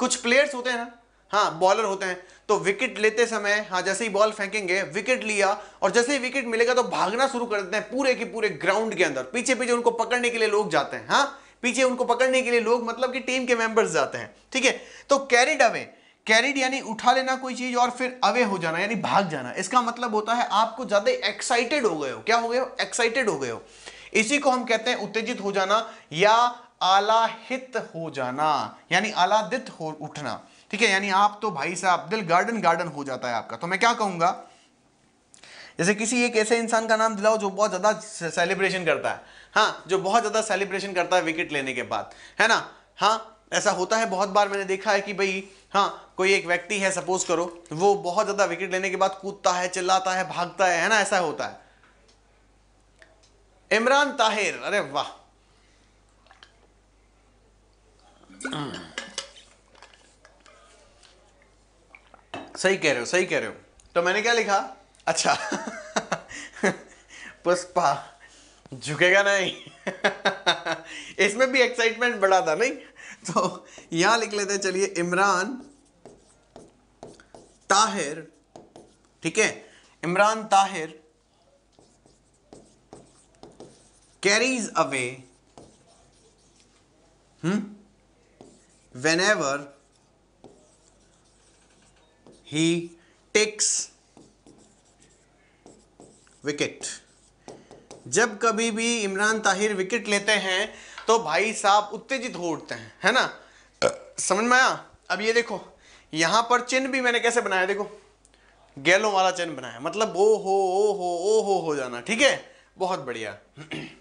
कुछ प्लेयर्स होते हैं ना हाँ बॉलर होते हैं तो विकेट लेते समय हाँ जैसे ही बॉल फेंकेंगे विकेट लिया, और जैसे ही विकेट मिलेगा तो भागना शुरू कर देते हैं, पूरे के पूरे ग्राउंड के अंदर। पीछे पीछे उनको पकड़ने के लिए लोग जाते हैं हाँ पीछे उनको पकड़ने के लिए लोग मतलब कि टीम के मेंबर्स जाते हैं, ठीक है? तो कैरिड अवे कैरिड यानी उठा लेना कोई चीज़ और फिर अवे हो जाना, यानी भाग जाना, इसका मतलब होता है, आपको ज़्यादा एक्साइटेड हो गए हो, क्या हो गए हो? एक्साइटेड हो गए हो। इसी को हम कहते हैं उत्तेजित हो जाना या आलाहित हो जाना, यानी आलादित हो उठना। ठीक है, यानी आप तो भाई साहब, दिल गार्डन गार्डन हो जाता है आपका। तो मैं क्या कहूँगा? जैसे किसी एक ऐसे इंसान का नाम दिलाओ जो बहुत ज़्यादा सेलिब्रेशन करता है। हाँ जो बहुत ज़्यादा सेलिब्रेशन करता है विकेट लेने के बाद। है ना? हाँ ऐसा होता है, बहुत बार मैंने देखा है कि भाई हाँ कोई एक व्यक्ति है सपोज़ करो, वो बहुत ज़्यादा विकेट लेने के बाद कूदता है, चिल्लाता है, भागता है है ना? ऐसा होता है। इमरान ताहिर, अरे वाह। सही कह रहे हो, सही कह रहे हो। तो मैंने क्या लिखा? अच्छा। पुष्पा, झुकेगा नहीं। इसमें भी एक्साइटमेंट बड़ा था, नहीं? तो यहाँ लिख लेते चलिए, इमरान ताहिर, ठीक है? Imran Tahir carries away hmm whenever he takes wicket. जब कभी भी इमरान ताहिर विकेट लेते हैं तो भाई साहब उत्तेजित हो उठते हैं है ना? समझ में आया? अब ये देखो यहाँ पर चिन्ह भी मैंने कैसे बनाया देखो। गैलों वाला चिन्ह बनाया मतलब ओ हो ओ हो ओ हो हो जाना ठीक है? बहुत बढ़िया।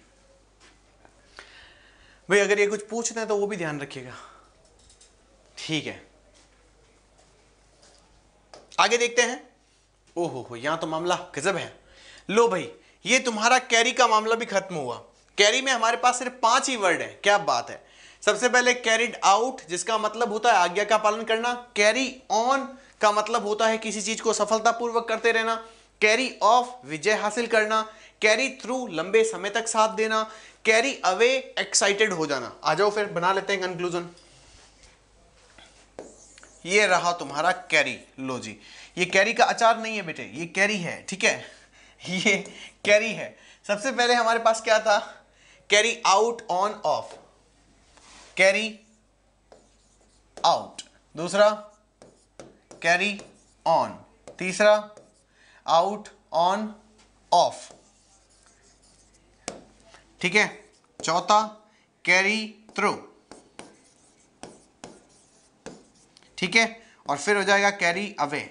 भाई, अगर ये कुछ पूछना है तो वो भी ध्यान रखिएगा। ठीक है। आगे देखते हैं। ओहो हो, यहाँ तो मामला गजब है। लो भाई, ये तुम्हारा कैरी का मामला भी खत्म हुआ। कैरी में हमारे पास सिर्फ़ पाँच ही वर्ड है। क्या बात है। सबसे पहले कैरिड आउट जिसका मतलब होता है आज्ञा का पालन करना। कैरी ऑन का मतलब होता है किसी चीज़ को सफलतापूर्वक करते रहना। कैरी ऑफ़ विजय हासिल करना। कैरी थ्रू लंबे समय तक साथ देना। कैरी अवे एक्साइटेड हो जाना। आ जाओ फिर, बना लेते हैं कंक्लूजन ये रहा तुम्हारा कैरी लो जी। ये कैरी का अचार नहीं है बेटे, ये कैरी है, ठीक है? ये कैरी है। सबसे पहले हमारे पास क्या था? Carry out on off carry out दूसरा कैरी ऑन तीसरा आउट ऑन ऑफ़ ठीक है? चौथा कैरी थ्रू ठीक है? और फिर हो जाएगा कैरी अवे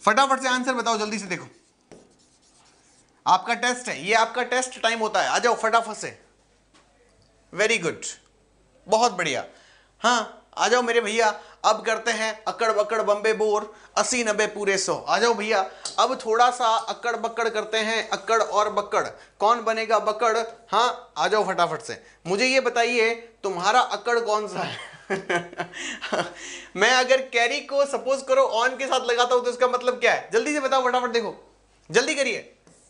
फटाफट से आंसर बताओ, जल्दी से देखो. आपका टेस्ट है, ये आपका टेस्ट टाइम होता है. आ जाओ, फटाफट से. वेरी गुड बहुत बढ़िया. हाँ आ जाओ मेरे भैया, अब करते हैं अकड़ बकड़ बम्बे बोर, अस्सी नब्बे पूरे सौ। आ जाओ भैया, अब थोड़ा सा अकड़ बकड़ करते हैं, अकड़ और बकड़। कौन बनेगा बकड़? हाँ आ जाओ फटाफट से। मुझे ये बताइए, तुम्हारा अकड़ कौन सा है? मैं अगर कैरी को सपोज़ करो ऑन के साथ लगाता हूँ तो इसका मतलब क्या है? जल्दी से बताओ, फटाफट देखो। जल्दी करिए।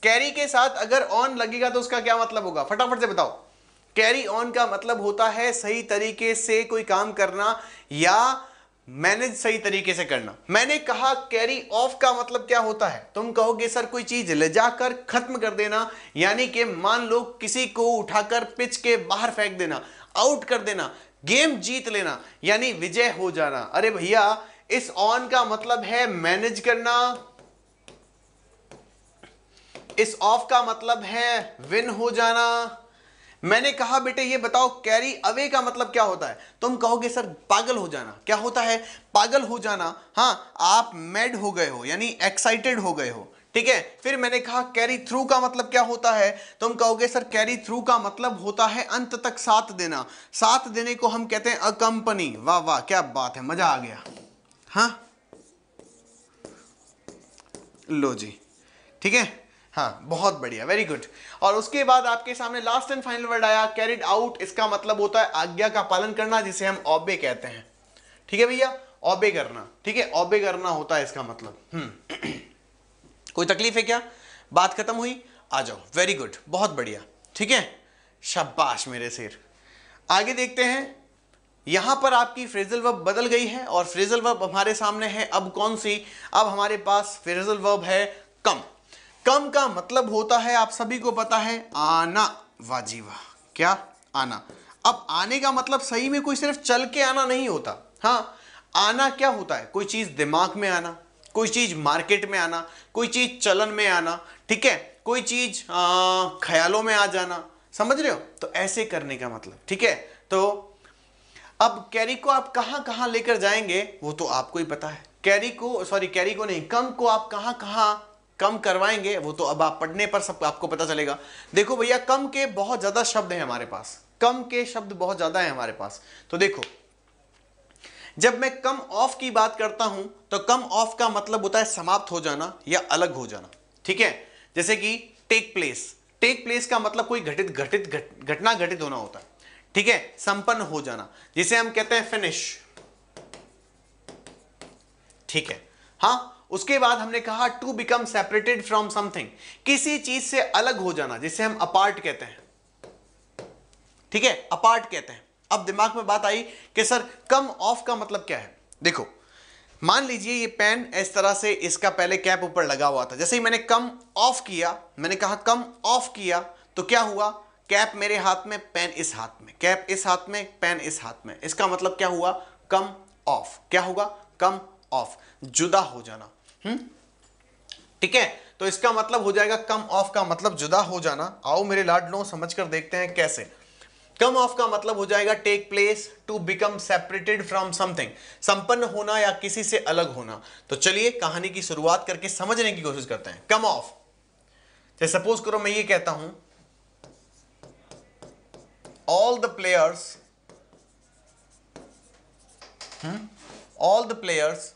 कैरी के साथ अगर ऑन लगेगा तो उसका क्या मतलब होगा? फटाफट से बताओ। कैरी ऑन का मतलब होता है सही तरीके से कोई काम करना या मैनेज सही तरीके से करना। मैंने कहा कैरी ऑफ़ का मतलब क्या होता है? तुम कहोगे, सर, कोई चीज़ ले जाकर खत्म कर देना, यानी कि मान लो किसी को उठाकर पिच के बाहर फेंक देना आउट कर देना गेम जीत लेना, यानी विजय हो जाना। अरे भैया, इस ऑन का मतलब है मैनेज करना। इस ऑफ़ का मतलब है विन हो जाना। मैंने कहा, बेटे, ये बताओ कैरी अवे का मतलब क्या होता है? तुम कहोगे, सर, पागल हो जाना। क्या होता है? पागल हो जाना। हाँ आप मैड हो गए हो, यानी एक्साइटेड हो गए हो। ठीक है? फिर मैंने कहा कैरी थ्रू का मतलब क्या होता है? तुम कहोगे, सर कैरी थ्रू का मतलब होता है अंत तक साथ देना। साथ देने को हम कहते हैं अकंपनी वाह वाह, क्या बात है, मज़ा आ गया। हाँ? लो जी। ठीक है? हाँ बहुत बढ़िया वेरी गुड और उसके बाद आपके सामने लास्ट एंड फाइनल वर्ड आया कैरिड आउट इसका मतलब होता है आज्ञा का पालन करना, जिसे हम ऑबे कहते हैं। ठीक है भैया? ऑबे करना, ठीक है? ऑबे करना होता है इसका मतलब। हम्म। कोई तकलीफ़ है क्या? बात खत्म हुई? आ जाओ वेरी गुड बहुत बढ़िया। ठीक है? शाबाश मेरे सिर आगे देखते हैं। यहाँ पर आपकी फ्रेजल वर्ब बदल गई है, और फ्रेजल वर्ब हमारे सामने है। अब कौन सी? अब हमारे पास फ्रेजल वर्ब है कम। कम का मतलब होता है, आप सभी को पता है, आना वाजीवा। क्या? आना। अब आने का मतलब सही में कोई सिर्फ़ चल के आना नहीं होता। हाँ आना क्या होता है? कोई चीज़ दिमाग में आना, कोई चीज़ मार्केट में आना, कोई चीज़ चलन में आना, ठीक है? कोई चीज़ ख्यालों में आ जाना। समझ रहे हो? तो ऐसे करने का मतलब ठीक है? तो अब कैरी को आप कहाँ कहाँ लेकर जाएँगे, वो तो आपको ही पता है। कैरी को सॉरी कैरी को नहीं, कम को आप कहाँ कहाँ कम करवाएँगे वो तो अब आप पढ़ने पर सब आपको पता चलेगा। देखो भैया कम के बहुत ज़्यादा शब्द हैं हमारे पास। कम के शब्द बहुत ज़्यादा है हमारे पास। तो देखो जब मैं कम ऑफ़ की बात करता हूँ तो कम ऑफ़ का मतलब होता है समाप्त हो जाना या अलग हो जाना। ठीक है? जैसे कि टेक प्लेस टेक प्लेस का मतलब कोई घटित घटित घटना घट, घटित होना होता है। ठीक है? संपन्न हो जाना। जिसे हम कहते हैं फिनिश ठीक है? हाँ? उसके बाद हमने कहा to become separated from something किसी चीज़ से अलग हो जाना, जिसे हम अपार्ट कहते हैं। ठीक है? अपार्ट कहते हैं। अब दिमाग में बात आई कि सर कम ऑफ़ का मतलब क्या है? देखो, मान लीजिए ये पेन इस तरह से इसका पहले कैप ऊपर लगा हुआ था। जैसे ही मैंने कम ऑफ़ किया, मैंने कहा कम ऑफ़ किया तो क्या हुआ? कैप मेरे हाथ में पेन इस हाथ में। कैप इस हाथ में पेन इस हाथ में। इसका मतलब क्या हुआ? कम ऑफ़ क्या होगा कम ऑफ़ जुदा हो जाना। हम्म? ठीक है? तो इसका मतलब हो जाएगा कम ऑफ़ का मतलब जुदा हो जाना। आओ मेरे लाडलों समझ कर देखते हैं कैसे। कम ऑफ़ का मतलब हो जाएगा take place to become separated from something संपन्न होना या किसी से अलग होना। तो चलिए कहानी की शुरुआत करके समझने की कोशिश करते हैं। कम ऑफ़। जैसे सपोज़ करो मैं ये कहता हूँ all the players all the hmm,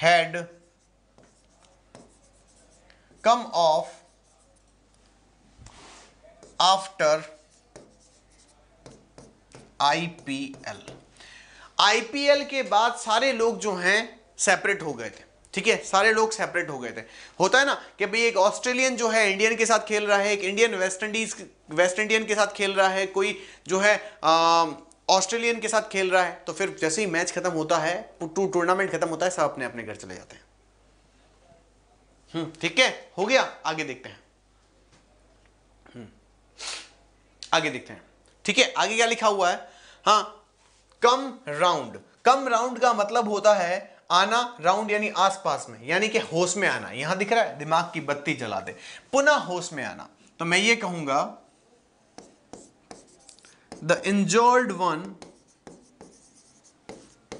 had come off after IPL IPL के बाद सारे लोग जो हैं सेपरेट हो गए थे। ठीक है? सारे लोग सेपरेट हो गए थे। होता है ना कि भाई एक ऑस्ट्रेलियन जो है इंडियन के साथ खेल रहा है, एक Indian West Indies West Indian के साथ खेल रहा है, कोई जो है ऑस्ट्रेलियन के साथ खेल रहा है तो फिर जैसे ही मैच खत्म होता है टू टूर्नामेंट खत्म होता है सब अपने अपने घर चले जाते हैं। हम्म, ठीक है? हो गया? आगे देखते हैं। हम्म, आगे देखते हैं। ठीक है? आगे क्या लिखा हुआ है? हाँ कम राउंड। कम राउंड का मतलब होता है आना राउंड यानी आसपास में यानी कि होश में आना। यहाँ दिख रहा है दिमाग की बत्ती जला दे। पुनः होश में आना। तो मैं ये कहूँगा the injured one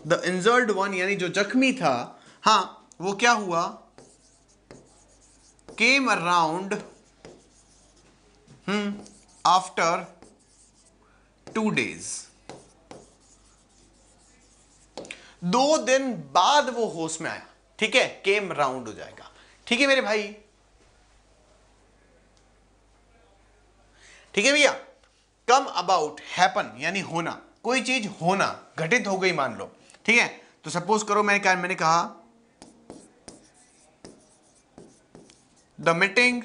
the injured one यानी जो जख्मी था, हाँ, वो क्या हुआ? Came around hmm after two days दो दिन बाद वो होश में आया, ठीक है? केम राउंड हो जाएगा। ठीक है मेरे भाई? ठीक है भैया? कम अबाउट हैपन यानी होना, कोई चीज़ होना, घटित हो गई मान लो, ठीक है? तो सपोज़ करो मैंने क्या, मैंने कहा the meeting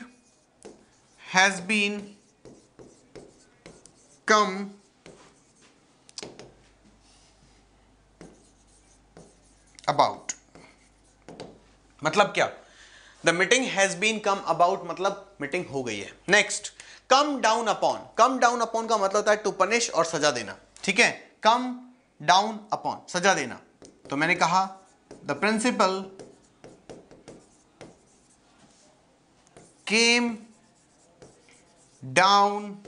has been come about मतलब क्या? The meeting has been come about मतलब मीटिंग हो गई है। Next come down upon come down upon का मतलब होता है टू पनिश और सजा देना। ठीक है? कम डाउन अपॉन सजा देना। तो मैंने कहा the principal came down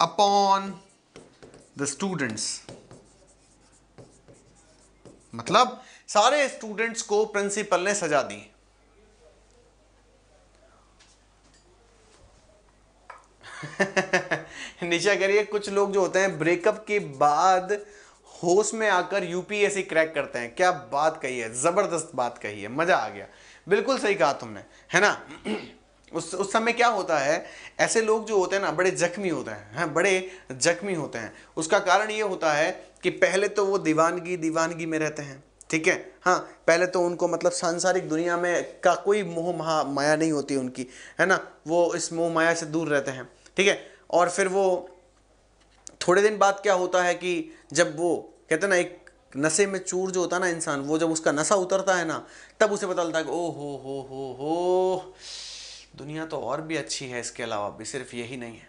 upon the students मतलब सारे स्टूडेंट्स को प्रिंसिपल ने सजा दी। नीचे करिए कुछ लोग जो होते हैं ब्रेकअप के बाद होश में आकर यूपीएससी क्रैक करते हैं। क्या बात कही है, ज़बरदस्त बात कही है, मज़ा आ गया। बिल्कुल सही कहा तुमने, है ना? उस उस समय क्या होता है, ऐसे लोग जो होते हैं ना, बड़े जख्मी होते हैं हैं, बड़े जख्मी होते हैं। उसका कारण ये होता है कि पहले तो वो दीवानगी दीवानगी में रहते हैं, ठीक है? हाँ पहले तो उनको मतलब सांसारिक दुनिया में का कोई मोह महा, माया नहीं होती उनकी, है ना? वो इस मोह माया से दूर रहते हैं। ठीक है? और फिर वो थोड़े दिन बाद क्या होता है कि जब वो, कहते हैं ना, एक नशे में चूर जो होता है ना इंसान, वो जब उसका नशा उतरता है ना, तब उसे पता चलता है कि ओ हो हो हो हो, दुनिया तो और भी अच्छी है, इसके अलावा भी सिर्फ़ यही नहीं है।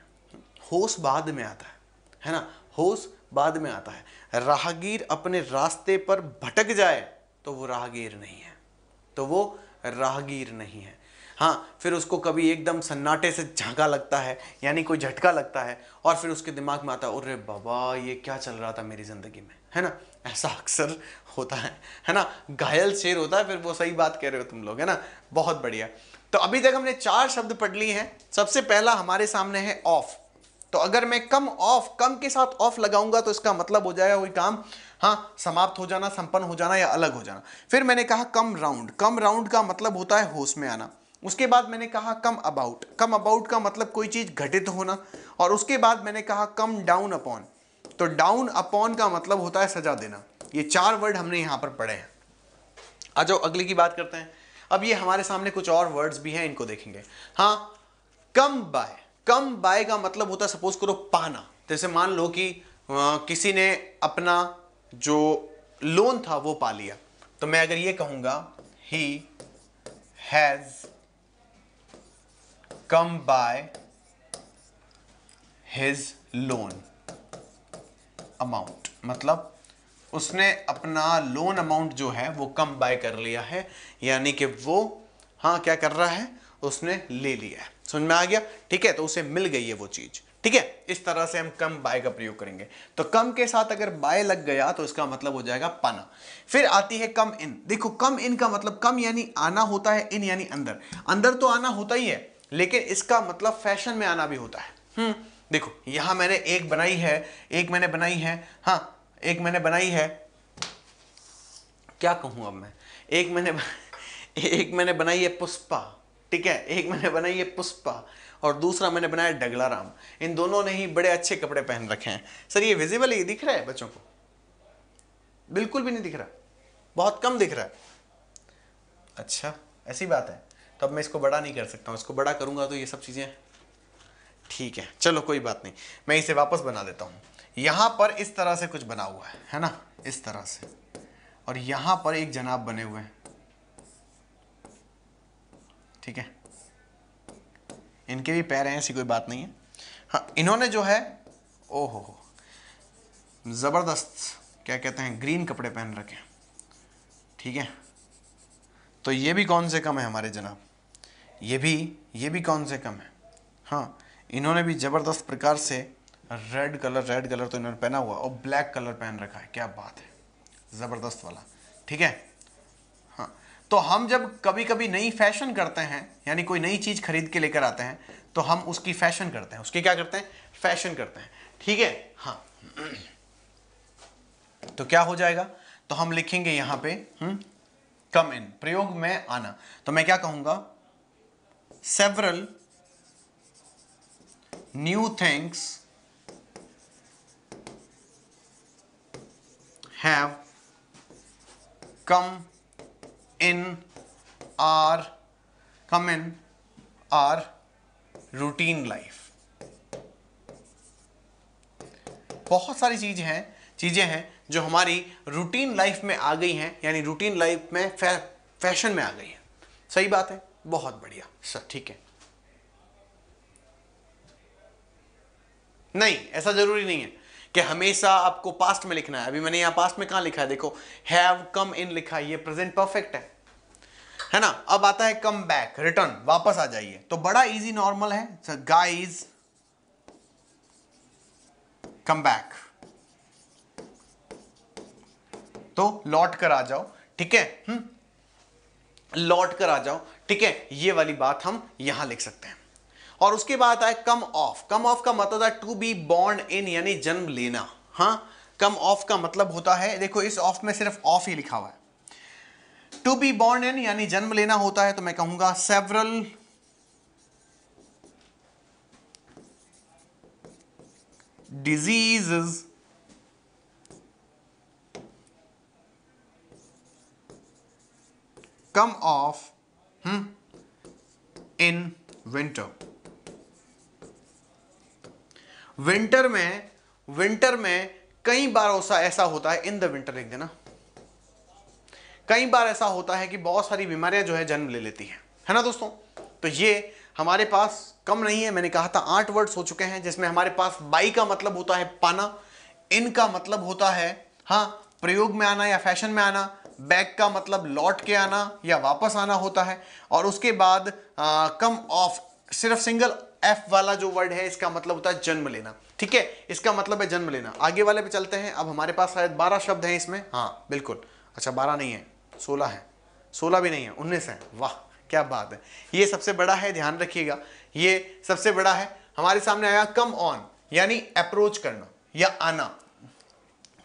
होश बाद में आता है है ना? होश बाद में आता है। राहगीर अपने रास्ते पर भटक जाए तो वो राहगीर नहीं है। तो वो राहगीर नहीं है। हाँ फिर उसको कभी एकदम सन्नाटे से झांका लगता है, यानी कोई झटका लगता है, और फिर उसके दिमाग में आता है, अरे बाबा, ये क्या चल रहा था मेरी ज़िंदगी में? है ना? ऐसा अक्सर होता है है ना? घायल शेर होता है, फिर वो सही बात कह रहे हो तुम लोग, है ना? बहुत बढ़िया। तो अभी तक हमने चार शब्द पढ़ लिए हैं। सबसे पहला हमारे सामने है ऑफ़ तो अगर मैं कम ऑफ़ कम के साथ ऑफ़ लगाऊँगा तो इसका मतलब हो जाएगा कोई काम। हाँ समाप्त हो जाना, संपन्न हो जाना या अलग हो जाना। फिर मैंने कहा कम राउंड कम राउंड का मतलब होता है होश में आना। उसके बाद मैंने कहा कम अबाउट कम अबाउट का मतलब कोई चीज़ घटित होना और उसके बाद मैंने कहा कम डाउन अपॉन तो डाउन अपॉन का मतलब होता है सजा देना। ये चार वर्ड हमने यहाँ पर पढ़े हैं। आ जाओ अगली की बात करते हैं। अब ये हमारे सामने कुछ और वर्ड्स भी हैं इनको देखेंगे। हाँ कम बाय कम बाय का मतलब होता है सपोज़ करो पाना। जैसे मान लो कि आ, किसी ने अपना जो लोन था वो पा लिया। तो मैं अगर ये कहूँगा he has come by his loan amount मतलब उसने अपना लोन अमाउंट जो है, वो कम बाय कर लिया है। यानी कि वो हाँ क्या कर रहा है? उसने ले लिया है। समझ में आ गया? ठीक है तो उसे मिल गई है वो चीज़। ठीक है, इस तरह से हम कम बाय का प्रयोग करेंगे। तो कम के साथ अगर बाय लग गया तो इसका मतलब हो जाएगा पाना। फिर आती है कम इन देखो कम इन का मतलब कम यानी आना होता है इन यानी अंदर। अंदर तो आना होता ही है। लेकिन इसका मतलब फ़ैशन में आना भी होता है। हम्म देखो, यहाँ मैंने एक बनाई है, एक मैंने बनाई है हाँ एक मैंने बनाई है। क्या कहूँ अब मैं? एक मैंने एक मैंने बनाई है पुष्पा, ठीक है? एक मैंने बनाई है पुष्पा, और दूसरा मैंने बनाया डगला राम इन दोनों ने ही बड़े अच्छे कपड़े पहन रखे हैं। सर, ये विजिबल ये दिख रहा है बच्चों को? बिल्कुल भी नहीं दिख रहा। बहुत कम दिख रहा है। अच्छा ऐसी बात है। तो अब मैं इसको बड़ा नहीं कर सकता हूँ, इसको बड़ा करूँगा तो ये सब चीज़ें ठीक है। चलो कोई बात नहीं, मैं इसे वापस बना देता हूँ। यहाँ पर इस तरह से कुछ बना हुआ है है ना? इस तरह से। और यहाँ पर एक जनाब बने हुए हैं। ठीक है? इनके भी पैर हैं, ऐसी कोई बात नहीं है। हाँ इन्होंने जो है, ओहो हो ज़बरदस्त, क्या कहते हैं, ग्रीन कपड़े पहन रखे हैं। ठीक है? तो ये भी कौन से कम है हमारे जनाब? ये भी ये भी कौन से कम है? हाँ इन्होंने भी ज़बरदस्त प्रकार से रेड कलर रेड कलर तो इन्होंने पहना हुआ और ब्लैक कलर पहन रखा है। क्या बात है। ज़बरदस्त वाला। ठीक है? हाँ तो हम जब कभी कभी नई फ़ैशन करते हैं, यानी कोई नई चीज़ खरीद के लेकर आते हैं तो हम उसकी फ़ैशन करते हैं। उसकी क्या करते हैं? फ़ैशन करते हैं। ठीक है? हाँ। तो क्या हो जाएगा? तो हम लिखेंगे यहाँ पे कम इन प्रयोग में आना। तो मैं क्या कहूँगा? Several new things have come in our come in our routine life. बहुत सारी चीज़ें हैं चीज़ें हैं जो हमारी रूटीन लाइफ में आ गई हैं यानी रूटीन लाइफ में फै, फ़ैशन में आ गई है। सही बात है? बहुत बढ़िया। सर, ठीक है। नहीं, ऐसा ज़रूरी नहीं है कि हमेशा आपको पास्ट में लिखना है। अभी मैंने यहाँ पास्ट में कहा लिखा है? देखो हैव कम इन लिखा है। ये प्रेजेंट परफेक्ट है। है ना? अब आता है कम बैक रिटर्न वापस आ जाइए। तो बड़ा इजी नॉर्मल है। गाइज़ कम बैक तो लौट कर आ जाओ। ठीक है? हम्म? लौट कर आ जाओ। ठीक है, ये वाली बात हम यहाँ लिख सकते हैं। और उसके बाद आए कम ऑफ़ कम ऑफ़ का मतलब है टू बी बॉर्न इन यानी जन्म लेना। हाँ कम ऑफ़ का मतलब होता है, देखो इस ऑफ़ में सिर्फ़ ऑफ़ ही लिखा हुआ है। टू बी बॉर्न इन यानी जन्म लेना होता है तो मैं कहूँगा several diseases come off in winter winter में विंटर में कई बार ऐसा ऐसा होता है इन द विंटर लिख देना कई बार ऐसा होता है कि बहुत सारी बीमारियाँ जो है जन्म ले लेती हैं। है ना दोस्तों? तो ये हमारे पास कम नहीं है, मैंने कहा था आठ वर्ड्स हो चुके हैं, जिसमें हमारे पास बाई का मतलब होता है पाना इन का मतलब होता है हाँ प्रयोग में आना या फ़ैशन में आना बैक का मतलब लौट के आना या वापस आना होता है, और उसके बाद कम ऑफ़ सिर्फ़ सिंगल एफ़ वाला जो वर्ड है, इसका मतलब होता है जन्म लेना। ठीक है? इसका मतलब है जन्म लेना। आगे वाले पे चलते हैं। अब हमारे पास शायद बारह शब्द हैं इसमें। हाँ बिल्कुल। अच्छा बारह नहीं है। सोलह है। सोलह भी नहीं है। उन्नीस है। वाह, क्या बात है। ये सबसे बड़ा है, ध्यान रखिएगा। ये सबसे बड़ा है। हमारे सामने आया कम ऑन यानी अप्रोच करना या आना।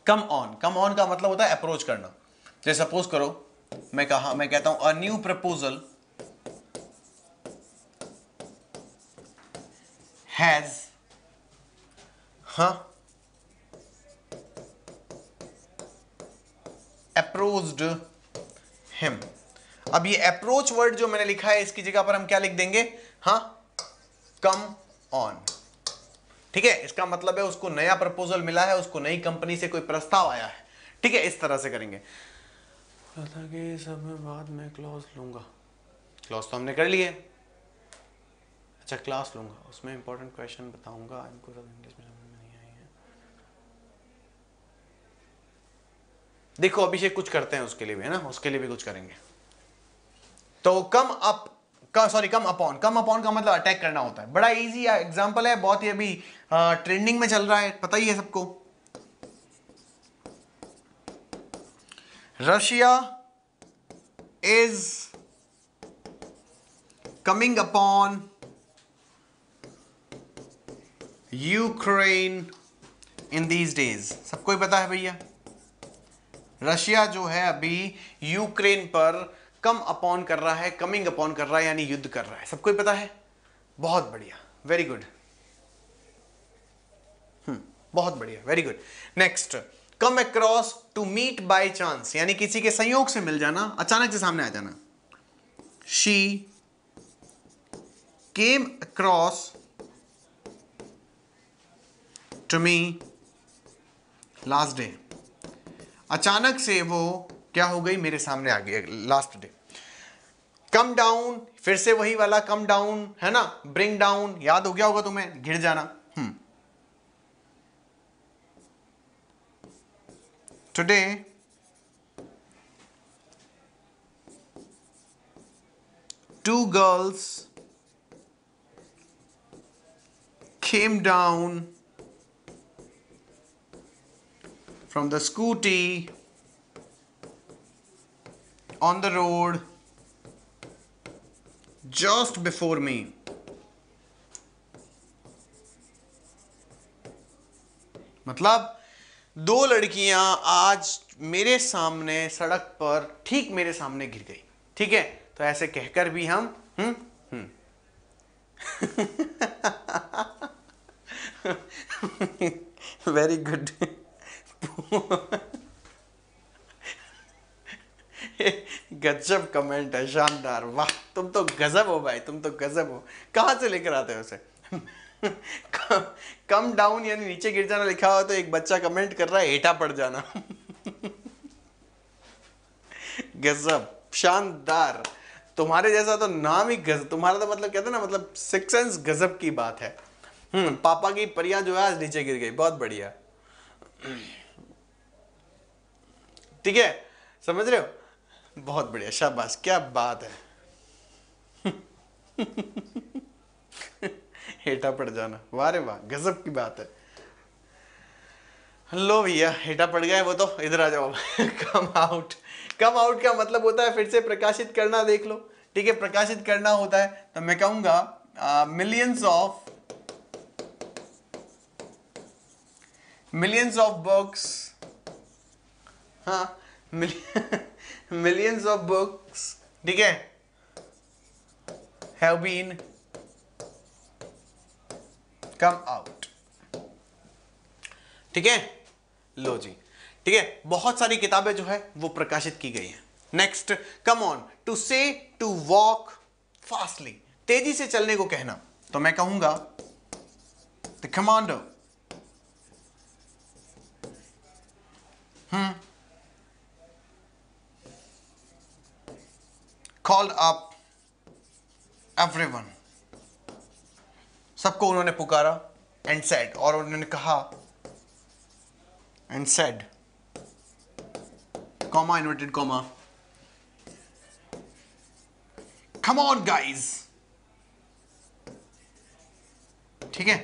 कम ऑन कम ऑन का मतलब होता है अप्रोच करना। जैसे सपोज़ करो, मैं कहा, मैं कहता हूँ a new proposal has, huh approached him अब ये अप्रोच वर्ड जो मैंने लिखा है, इसकी जगह पर हम क्या लिख देंगे? हाँ कम ऑन ठीक है? इसका मतलब है उसको नया प्रपोजल मिला है, उसको नई कंपनी से कोई प्रस्ताव आया है। ठीक है? इस तरह से करेंगे। सब में बाद में क्लॉज लूँगा। क्लॉज तो हमने कर लिए। अच्छा क्लास लूँगा। उसमें इंपॉर्टेंट क्वेश्चन बताऊँगा। इनको सब इंग्लिश में समझ में नहीं आई है। देखो, अभिषेक कुछ करते हैं उसके लिए भी, है ना? उसके लिए भी कुछ करेंगे। तो come up sorry come upon come upon का मतलब अटैक करना होता है। बड़ा इजी एग्जांपल है। बहुत ही अभी ट्रेंडिंग में चल रहा है। पता ही है सबको। Russia is coming upon Ukraine in these days सबको ही पता है भैया? रशिया जो है अभी यूक्रेन पर कम अपॉन कर रहा है कमिंग अपॉन कर रहा है, यानी युद्ध कर रहा है। सबको ही पता है? बहुत बढ़िया। वेरी गुड बहुत बढ़िया। Very good next come across to meet by chance यानी किसी के संयोग से मिल जाना, अचानक से सामने आ जाना। She came across to me last day अचानक से वो क्या हो गई? मेरे सामने आ गई लास्ट डे कम डाउन फिर से वही वाला कम डाउन है ना? ब्रिंग डाउन याद हो गया होगा तुम्हें गिर जाना। हम्म Today two girls came down from the scooty on the road just before me. मतलब दो लड़कियाँ आज मेरे सामने सड़क पर ठीक मेरे सामने गिर गई। ठीक है? तो ऐसे कहकर भी हम हम्म हम्म। वेरी गुड गजब कमेंट है, शानदार। वाह, तुम तो गजब हो भाई, तुम तो गजब हो। कहाँ से लेकर आते हो उसे? कम डाउन यानी नीचे गिर जाना लिखा हुआ तो एक बच्चा कमेंट कर रहा है हेठा पड़ जाना। गजब, शानदार। तुम्हारे जैसा तो नाम ही गजब, तुम्हारा तो मतलब कहते ना मतलब सिक्स सेंस गजब की बात है। हम्म पापा की परियाँ जो है आज नीचे गिर गई, बहुत बढ़िया। ठीक है, समझ रहे हो? बहुत बढ़िया, शाबाश, क्या बात है। हेठा पड़ जाना। वाह रे वाह, गजब की बात है। लो भैया हेठा पड़ गए वो तो इधर आ जाओ। कम आउट कम आउट का मतलब होता है फिर से प्रकाशित करना, देख लो। ठीक है, प्रकाशित करना होता है। तो मैं कहूँगा millions of millions of books हाँ मिलियंस ऑफ़ बुक्स ठीक है? हैव बीन कम आउट ठीक है? लो जी। ठीक है? बहुत सारी किताबें जो है, वो प्रकाशित की गई हैं। नेक्स्ट कम ऑन टू से टू वॉक फास्टली तेज़ी से चलने को कहना। तो मैं कहूँगा the commando hmm. Called up everyone सबको उन्होंने पुकारा एंड सेड और उन्होंने कहा and said comma inverted comma come on guys ठीक है?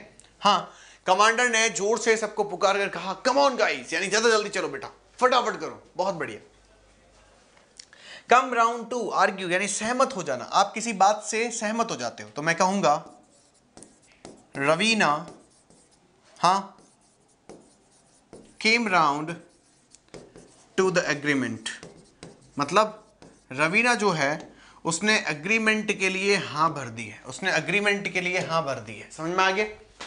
हाँ कमांडर ने ज़ोर से सबको पुकार कर कहा कम ऑन गाइज़ यानी ज़्यादा जल्दी चलो बेटा। फटाफट करो। बहुत बढ़िया। कम राउंड टू आर्ग्यू यानी सहमत हो जाना। आप किसी बात से सहमत हो जाते हो। तो मैं कहूँगा रवीना हाँ came round to the agreement मतलब रवीना जो है, उसने अग्रीमेंट के लिए हाँ भर दी है। उसने अग्रीमेंट के लिए हाँ भर दी है। समझ में आ गया?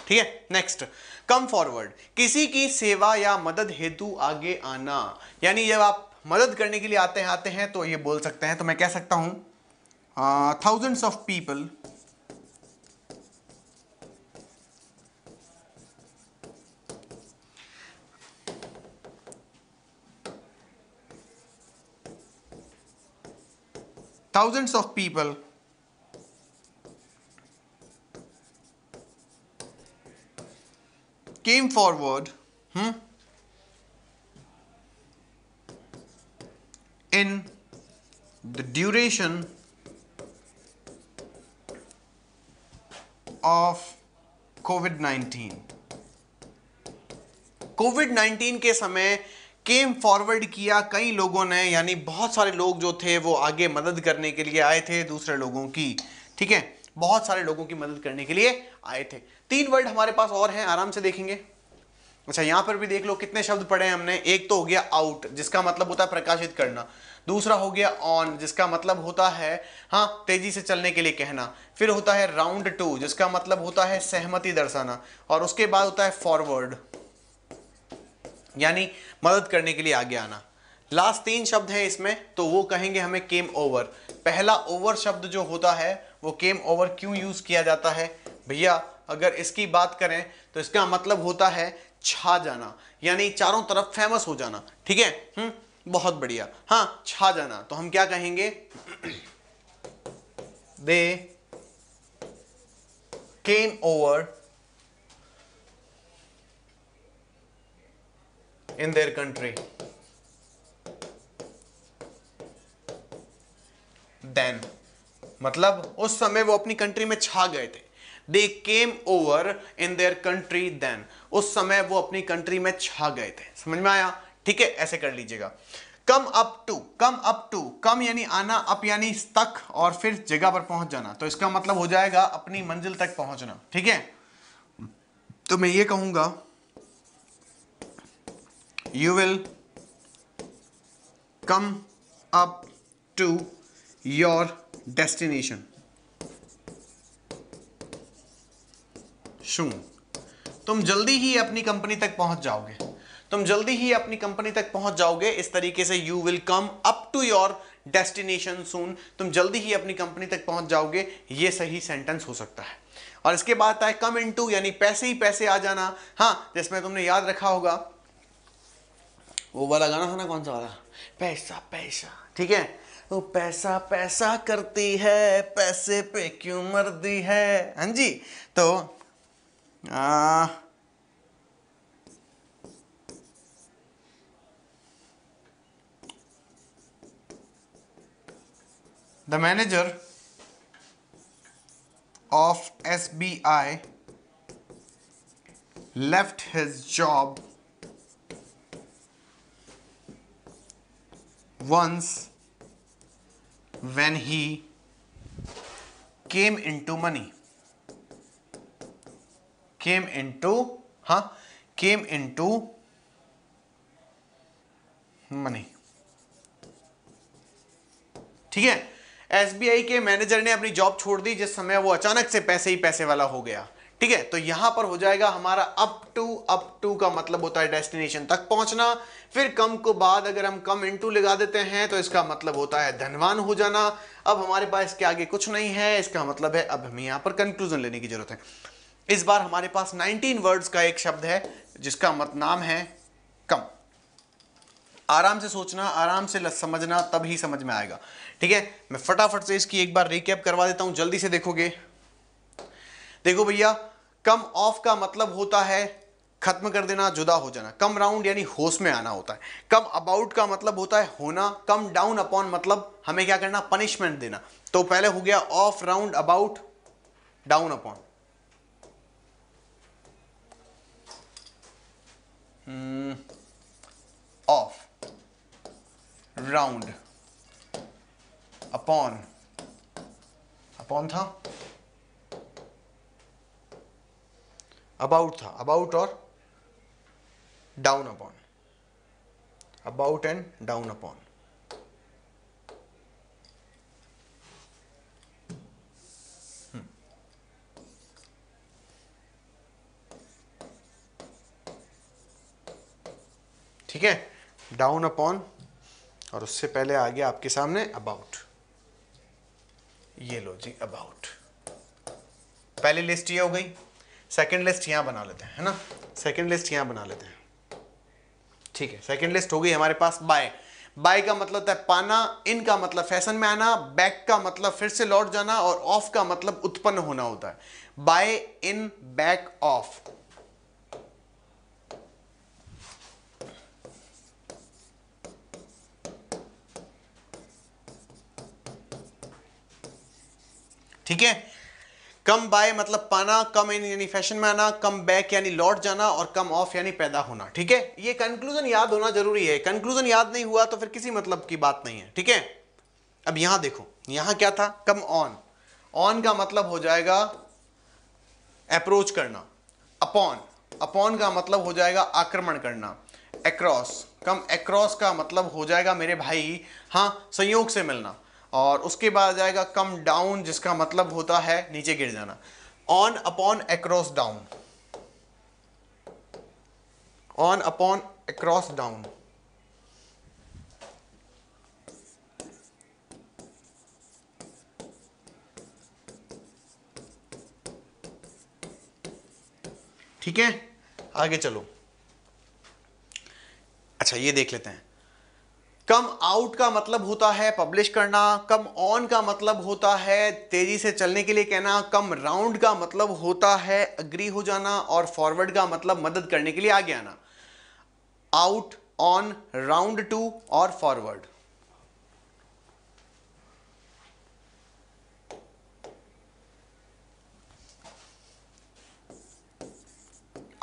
ठीक है? नेक्स्ट कम फॉरवर्ड किसी की सेवा या मदद हेतु आगे आना। यानी जब आप मदद करने के लिए आते हैं आते हैं तो ये बोल सकते हैं तो मैं कह सकता हूँ thousands of people thousands of people came forward hmm, in the duration of covid 19 covid 19 के समय केम फॉरवर्ड किया कई लोगों ने, यानी बहुत सारे लोग जो थे वो आगे मदद करने के लिए आए थे दूसरे लोगों की, ठीक है? बहुत सारे लोगों की मदद करने के लिए आए थे। तीन वर्ड हमारे पास और हैं, आराम से देखेंगे। अच्छा यहाँ पर भी देख लो कितने शब्द पढ़े हैं हमने। एक तो हो गया आउट जिसका मतलब होता है प्रकाशित करना। दूसरा हो गया ऑन जिसका मतलब होता है हाँ तेज़ी से चलने के लिए कहना। फिर होता है राउंड टू जिसका मतलब होता है सहमति दर्शाना। और उसके बाद होता है फॉरवर्ड यानी मदद करने के लिए आगे आना। लास्ट तीन शब्द हैं इसमें तो वो कहेंगे हमें केम ओवर पहला ओवर शब्द जो होता है, वो केम ओवर क्यों यूज़ किया जाता है? भैया, अगर इसकी बात करें तो इसका मतलब होता है छा जाना, यानी चारों तरफ़ फ़ेमस हो जाना। ठीक है? हम्म बहुत बढ़िया। हाँ छा जाना। तो हम क्या कहेंगे? They came over in their country then मतलब उस समय वो अपनी कंट्री में छा गए थे। They came over in their country then उस समय वो अपनी कंट्री में छा गए थे। समझ में आया? ठीक है, ऐसे कर लीजिएगा। Come up to come up to come यानी आना अप यानी तक और फिर जगह पर पहुँच जाना। तो इसका मतलब हो जाएगा अपनी मंजिल तक पहुँचना। ठीक है? तो मैं ये कहूँगा you will come up to your destination. Soon. तुम जल्दी ही अपनी कंपनी तक पहुँच जाओगे। तुम जल्दी ही अपनी कंपनी तक पहुँच जाओगे। इस तरीके से you will come up to your destination soon तुम जल्दी ही अपनी कंपनी तक पहुँच जाओगे। ये सही सेंटेंस हो सकता है। और इसके बाद आता है कम इनटू यानी पैसे ही पैसे आ जाना। हाँ जिसमें तुमने याद रखा होगा वो वाला गाना था ना कौन सा वाला? पैसा पैसा ठीक है? वो पैसा पैसा करती है पैसे पे क्यों मरती है? हाँ जी तो आ, the manager of SBI left his job once when he came into money came into huh came into money ठीक है एसबीआई के मैनेजर ने अपनी जॉब छोड़ दी जिस समय वो अचानक से पैसे ही पैसे वाला हो गया ठीक है? तो यहाँ पर हो जाएगा हमारा अप टू अप टू का मतलब होता है डेस्टिनेशन तक पहुँचना। फिर कम को बाद अगर हम कम इनटू लगा देते हैं तो इसका मतलब होता है धनवान हो जाना। अब हमारे पास इसके आगे कुछ नहीं है, इसका मतलब है अब हमें यहाँ पर कंक्लूजन लेने की ज़रूरत है। इस बार हमारे पास 19 वर्ड्स का एक शब्द है, जिसका मत, नाम है कम। आराम से सोचना, आराम से समझना, तब ही समझ में आएगा। ठीक है? मैं फटाफट से इसकी एक बार रिकैप करवा देता हूँ, जल्दी से देखोगे। देखो भैया, कम ऑफ़ का मतलब होता है खत्म कर देना, जुदा हो जाना। कम राउंड यानी होश में आना होता है। कम अबाउट का मतलब होता है होना, कम डाउन अपॉन मतलब हमें क्या करना पनिशमेंट देना। तो पहले हो गया of round about down upon of round upon upon था? अबाउट था अबाउट और down upon about and down upon ठीक है? डाउन अपॉन और उससे पहले आ गया आपके सामने अबाउट ये लो जी अबाउट पहली लिस्ट ये हो गई। सेकेंड लिस्ट यहाँ बना लेते हैं, है ना? सेकेंड लिस्ट यहाँ बना लेते हैं। ठीक है सेकेंड लिस्ट हो गई हमारे पास बाय बाय का मतलब है पाना इन का मतलब फ़ैशन में आना बैक का मतलब फिर से लौट जाना और ऑफ़ का मतलब उत्पन्न होना होता है। बाय इन बैक ऑफ़ ठीक है? कम बाय मतलब पाना, कम इन यानी फ़ैशन में आना, कम बैक यानी लौट जाना और कम ऑफ़ यानी पैदा होना, ठीक है? ये कंक्लूजन याद होना ज़रूरी है। कंक्लूजन याद नहीं हुआ तो फिर किसी मतलब की बात नहीं है, ठीक है? अब यहाँ देखो, यहाँ क्या था? कम ऑन ऑन का मतलब हो जाएगा अप्रोच करना। अपॉन अपॉन का मतलब हो जाएगा आक्रमण करना। एक्रॉस कम एक्रॉस का मतलब हो जाएगा मेरे भाई हाँ संयोग से मिलना। और उसके बाद जाएगा कम डाउन जिसका मतलब होता है नीचे गिर जाना। On upon across down on upon across down ठीक है? आगे चलो। अच्छा ये देख लेते हैं। कम आउट का मतलब होता है पब्लिश करना, कम ऑन का मतलब होता है तेज़ी से चलने के लिए कहना, कम राउंड का मतलब होता है अग्री हो जाना और फॉरवर्ड का मतलब मदद करने के लिए आगे आना। आउट ऑन राउंड टू और forward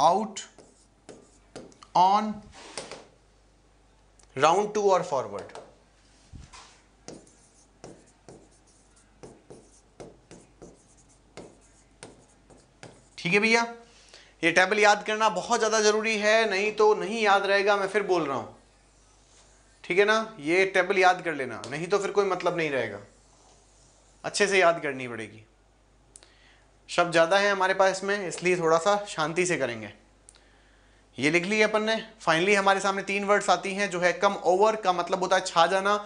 out on round to और फॉरवर्ड ठीक है भैया? ये टेबल याद करना बहुत ज़्यादा ज़रूरी है, नहीं तो नहीं याद रहेगा, मैं फिर बोल रहा हूँ। ठीक है ना? ये टेबल याद कर लेना, नहीं तो फिर कोई मतलब नहीं रहेगा। अच्छे से याद करनी पड़ेगी। शब्द ज़्यादा है हमारे पास इसमें, इसलिए थोड़ा सा शांति से करेंगे। ये लिख लिया अपन ने। फाइनली हमारे सामने तीन वर्ड्स आती हैं, जो है कम ओवर का मतलब होता है छा जाना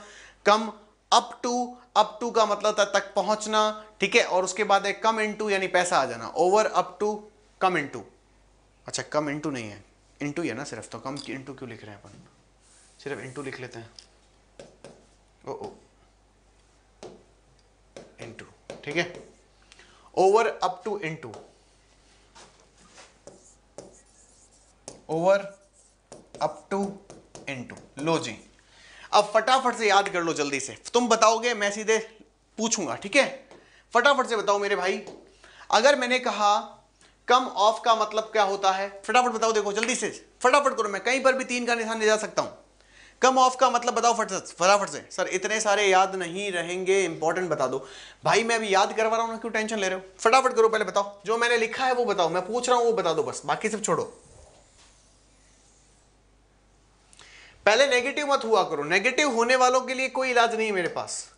come up to up to का मतलब है तक पहुँचना, ठीक है? और उसके बाद है कम इनटू यानी पैसा आ जाना। Over up to come into अच्छा कम इनटू नहीं है। इनटू है ना सिर्फ़ तो कम इनटू क्यों लिख रहे हैं अपन? सिर्फ़ इनटू लिख लेते हैं। ओ ओ इनटू ठीक है? Over up to into over up to into लो जी। अब फटाफट से याद कर लो जल्दी से। तुम बताओगे, मैं सीधे पूछूँगा, ठीक है? फटाफट से बताओ मेरे भाई। अगर मैंने कहा, कम ऑफ़ का मतलब क्या होता है? फटाफट बताओ, देखो, जल्दी से। फटाफट करो, मैं कहीं पर भी तीन का निशान ले जा सकता हूँ। कम ऑफ़ का मतलब बताओ फट फटाफट से। सर, इतने सारे याद नहीं रहेंगे इंपॉर्टेंट बता दो। भाई, मैं अभी याद करवा रहा हूँ ना, क्यों टेंशन ले रहे हो? फटाफट करो, पहले बताओ। जो मैंने लिखा है, वो बताओ। मैं पूछ रहा हूँ, वो बता दो बस। बाकी सब छोड़ो। पहले नेगेटिव मत हुआ करो। नेगेटिव होने वालों के लिए कोई इलाज नहीं है मेरे पास।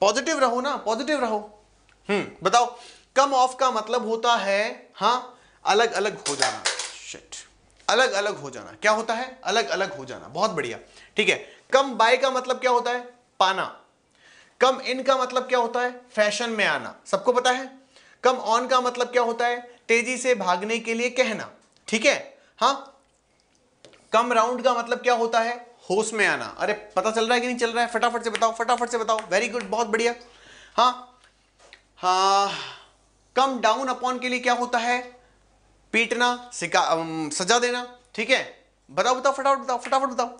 पॉजिटिव रहो ना पॉजिटिव रहो। हम्म बताओ। कम ऑफ़ का मतलब होता है हाँ अलग अलग हो जाना। शिट अलग अलग हो जाना। क्या होता है? अलग अलग हो जाना। बहुत बढ़िया। ठीक है। कम बाय का मतलब क्या होता है? पाना। कम इन का मतलब क्या होता है? फ़ैशन में आना। सबको पता है? कम ऑन का मतलब क्या होता है? तेज़ी से भागने के लिए कहना। ठीक है? हाँ? कम राउंड का मतलब क्या होता है? होश में आना। अरे, पता चल रहा है कि नहीं चल रहा है? फटाफट से बताओ, फटाफट से बताओ। वेरी गुड बहुत बढ़िया। हाँ हाँ कम डाउन अपॉन के लिए क्या होता है? पीटना, सिका सजा देना। ठीक है? बताओ बताओ, फटाफट बताओ फटाफट बताओ।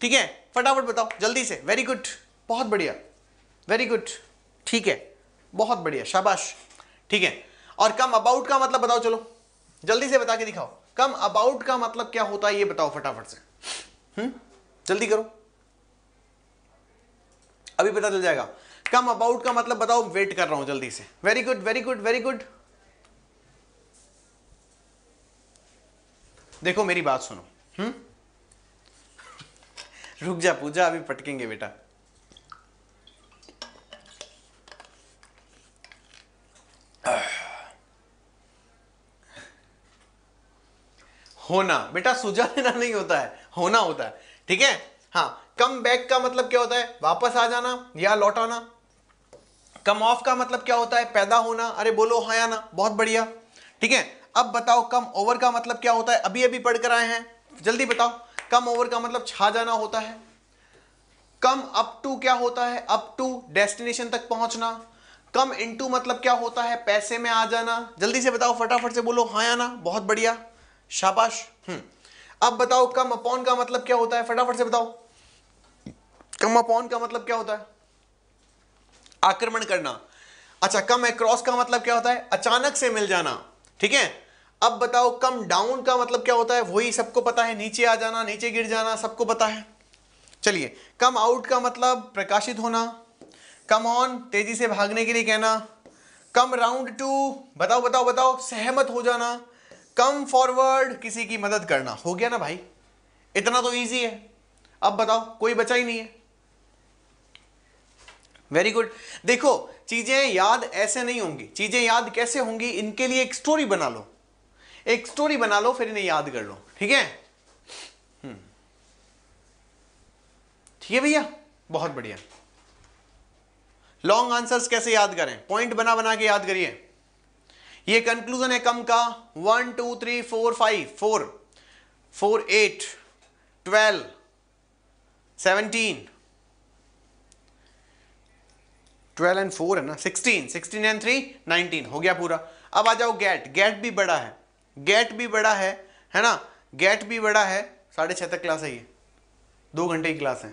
ठीक है? फटाफट बताओ, जल्दी से। वेरी गुड बहुत बढ़िया। वेरी गुड ठीक है। बहुत बढ़िया, शाबाश। ठीक है? और कम अबाउट का मतलब बताओ, चलो। जल्दी से बता के दिखाओ। कम अबाउट का मतलब क्या होता है, ये बताओ फटाफट से। हम्म? जल्दी करो। अभी पता चल जाएगा। कम अबाउट का मतलब बताओ वेट कर रहा हूँ जल्दी से। Very good very good very good देखो मेरी बात सुनो। हम्म? रुक जा पूजा, अभी पटकेंगे बेटा। होना। बेटा सुझा देना नहीं होता है, होना होता है। ठीक है? हाँ कम बैक का मतलब क्या होता है? वापस आ जाना या लौटाना। कम ऑफ़ का मतलब क्या होता है? पैदा होना। अरे, बोलो हाँ या ना। बहुत बढ़िया। ठीक है? अब बताओ कम ओवर का मतलब क्या होता है? अभी अभी पढ़कर आए हैं। जल्दी बताओ। कम ओवर का मतलब छा जाना होता है। कम अप टू क्या होता है? अप टू डेस्टिनेशन तक पहुँचना। कम इनटू मतलब क्या होता है? पैसे में आ जाना। जल्दी से बताओ, फटाफट से बोलो हाँ या ना। बहुत बढ़िया। शाबाश। हम्म। अब बताओ, कम अपॉन का मतलब क्या होता है? फटाफट से बताओ। कम अपॉन का मतलब क्या होता है? आक्रमण करना। अच्छा कम अक्रॉस का मतलब क्या होता है? अचानक से मिल जाना। ठीक है? अब बताओ, कम डाउन का मतलब क्या होता है? वही सबको पता है, नीचे आ जाना, नीचे गिर जाना, सबको पता है। चलिए, कम आउट का मतलब प्रकाशित होना। कम ऑन तेज़ी से भागने के लिए कहना। कम राउंड टू बताओ बताओ बताओ, सहमत हो जाना। कम फॉरवर्ड किसी की मदद करना। हो गया ना भाई? इतना तो इजी है। अब बताओ, कोई बचा ही नहीं है। वेरी गुड देखो, चीज़ें याद ऐसे नहीं होंगी। चीज़ें याद कैसे होंगी? इनके लिए एक स्टोरी बना लो। एक स्टोरी बना लो, फिर इन्हें याद कर लो। ठीक है? हम्म। ठीक है भैया? बहुत बढ़िया। लॉन्ग आंसर्स कैसे याद करें? पॉइंट बना बना के याद करिए। ये कंक्लूजन है कम का। One two three four five four four eight twelve seventeen twelve and four है ना? Sixteen sixteen and three nineteen हो गया पूरा। अब आ जाओ गेट गेट भी बड़ा है। गेट भी बड़ा है है ना? गेट भी बड़ा है। साढ़े छह तक क्लास है ये। दो घंटे की क्लास है।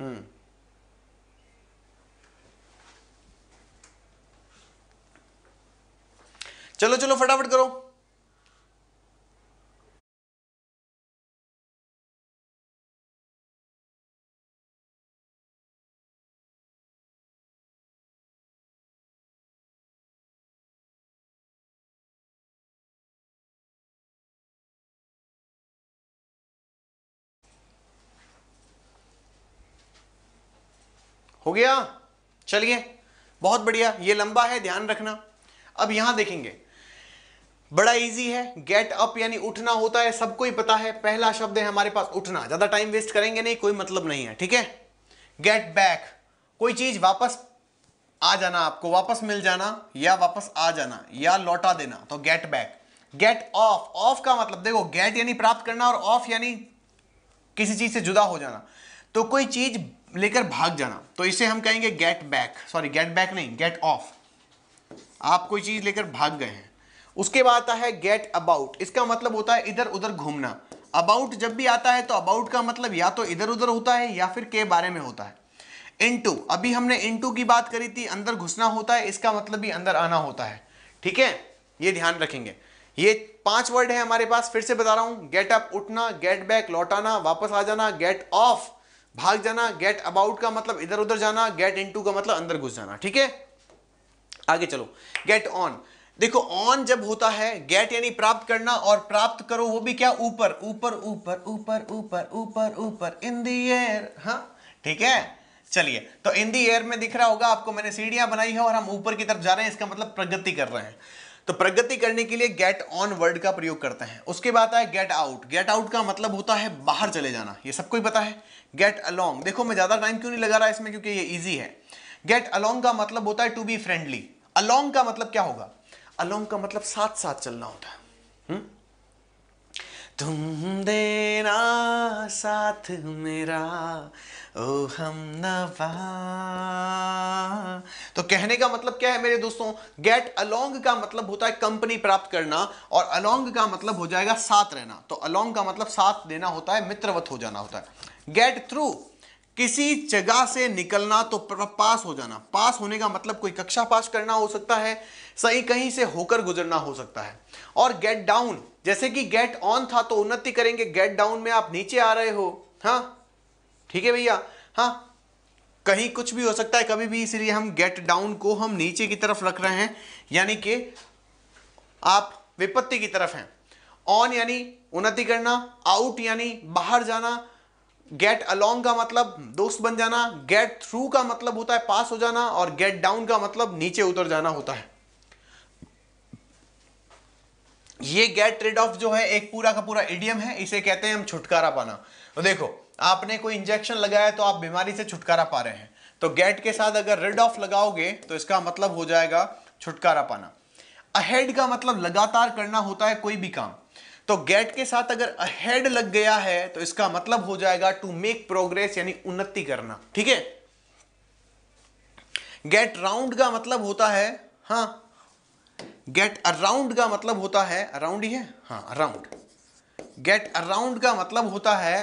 हम्म। चलो चलो, फटाफट करो। हो गया? चलिए, बहुत बढ़िया, ये लंबा है, ध्यान रखना। अब यहाँ देखेंगे। बड़ा इजी है। गेट अप यानी उठना होता है, सबको ही पता है। पहला शब्द है हमारे पास उठना। ज़्यादा टाइम वेस्ट करेंगे नहीं, कोई मतलब नहीं है, ठीक है? गेट बैक कोई चीज़ वापस आ जाना आपको, वापस मिल जाना या वापस आ जाना या लौटा देना तो get back get off off का मतलब देखो गेट यानी प्राप्त करना और ऑफ़ यानी किसी चीज़ से जुदा हो जाना। तो कोई चीज़ लेकर भाग जाना तो इसे हम कहेंगे get back sorry get back नहीं गेट ऑफ़ आप कोई चीज़ लेकर भाग गए हैं। उसके बाद आता है गेट अबाउट इसका मतलब होता है इधर उधर घूमना। अबाउट जब भी आता है तो अबाउट का मतलब या तो इधर उधर होता है या फिर के बारे में होता है। इनटू अभी हमने इनटू की बात करी थी, अंदर घुसना होता है, इसका मतलब भी अंदर आना होता है। ठीक है? ये ध्यान रखेंगे। ये पाँच वर्ड है हमारे पास, फिर से बता रहा हूँ। गेट अप उठना गेट बैक लौटाना, वापस आ जाना गेट ऑफ़ भाग जाना गेट अबाउट का मतलब इधर उधर जाना गेट इनटू का मतलब अंदर घुस जाना। ठीक है? आगे चलो। गेट ऑन देखो ऑन जब होता है गेट यानी प्राप्त करना और प्राप्त करो, वो भी क्या? ऊपर ऊपर ऊपर ऊपर ऊपर ऊपर ऊपर इन दी एयर हाँ? ठीक है? चलिए तो इन दी एयर में दिख रहा होगा, आपको मैंने सीढ़ियाँ बनाई है और हम ऊपर की तरफ़ जा रहे हैं, इसका मतलब प्रगति कर रहे हैं। तो प्रगति करने के लिए गेट ऑन वर्ड का प्रयोग करते हैं। उसके बाद आता है गेट आउट गेट आउट का मतलब होता है बाहर चले जाना। ये सबको ही पता है? गेट अलोंग देखो, मैं ज़्यादा टाइम क्यों नहीं लगा रहा इसमें? क्योंकि ये इजी है। गेट अलोंग का मतलब होता है टू बी फ्रेंडली अलोंग का मतलब क्या होगा? अलोंग का मतलब साथ साथ चलना होता है? तुम देना साथ मेरा, ओ हम नवा। तो कहने का मतलब क्या है मेरे दोस्तों? गेट अलोंग का मतलब होता है कंपनी प्राप्त करना और अलोंग का मतलब हो जाएगा साथ रहना। तो अलोंग का मतलब साथ देना होता है, मित्रवत हो जाना होता है। गेट थ्रू किसी जगह से निकलना तो पास हो जाना। पास होने का मतलब कोई कक्षा पास करना हो सकता है, सही कहीं से होकर गुजरना हो सकता है। और गेट डाउन जैसे कि गेट ऑन था तो उन्नति करेंगे गेट डाउन में आप नीचे आ रहे हो। हाँ? ठीक है भैया? हाँ? कहीं कुछ भी हो सकता है, कभी भी इसलिए हम गेट डाउन को हम नीचे की तरफ़ रख रहे हैं, यानी कि आप विपत्ति की तरफ़ हैं। ऑन यानी उन्नति करना आउट यानी बाहर जाना गेट अलोंग का मतलब दोस्त बन जाना गेट थ्रू का मतलब होता है पास हो जाना और गेट डाउन का मतलब नीचे उतर जाना होता है। ये गेट रेड ऑफ़ जो है एक पूरा का पूरा इडियम है, इसे कहते हैं हम छुटकारा पाना। तो देखो, आपने कोई इंजेक्शन लगाया तो आप बीमारी से छुटकारा पा रहे हैं। तो गेट के साथ अगर रेड ऑफ़ लगाओगे तो इसका मतलब हो जाएगा छुटकारा पाना। अहेड का मतलब लगातार करना होता है कोई भी काम। तो गेट के साथ अगर अहेड लग गया है तो इसका मतलब हो जाएगा टू मेक प्रोग्रेस यानी उन्नति करना, ठीक है? गेट राउंड का मतलब होता है हाँ? गेट अराउंड का मतलब होता है अराउंड ही है? हाँ अराउंड गेट अराउंड का मतलब होता है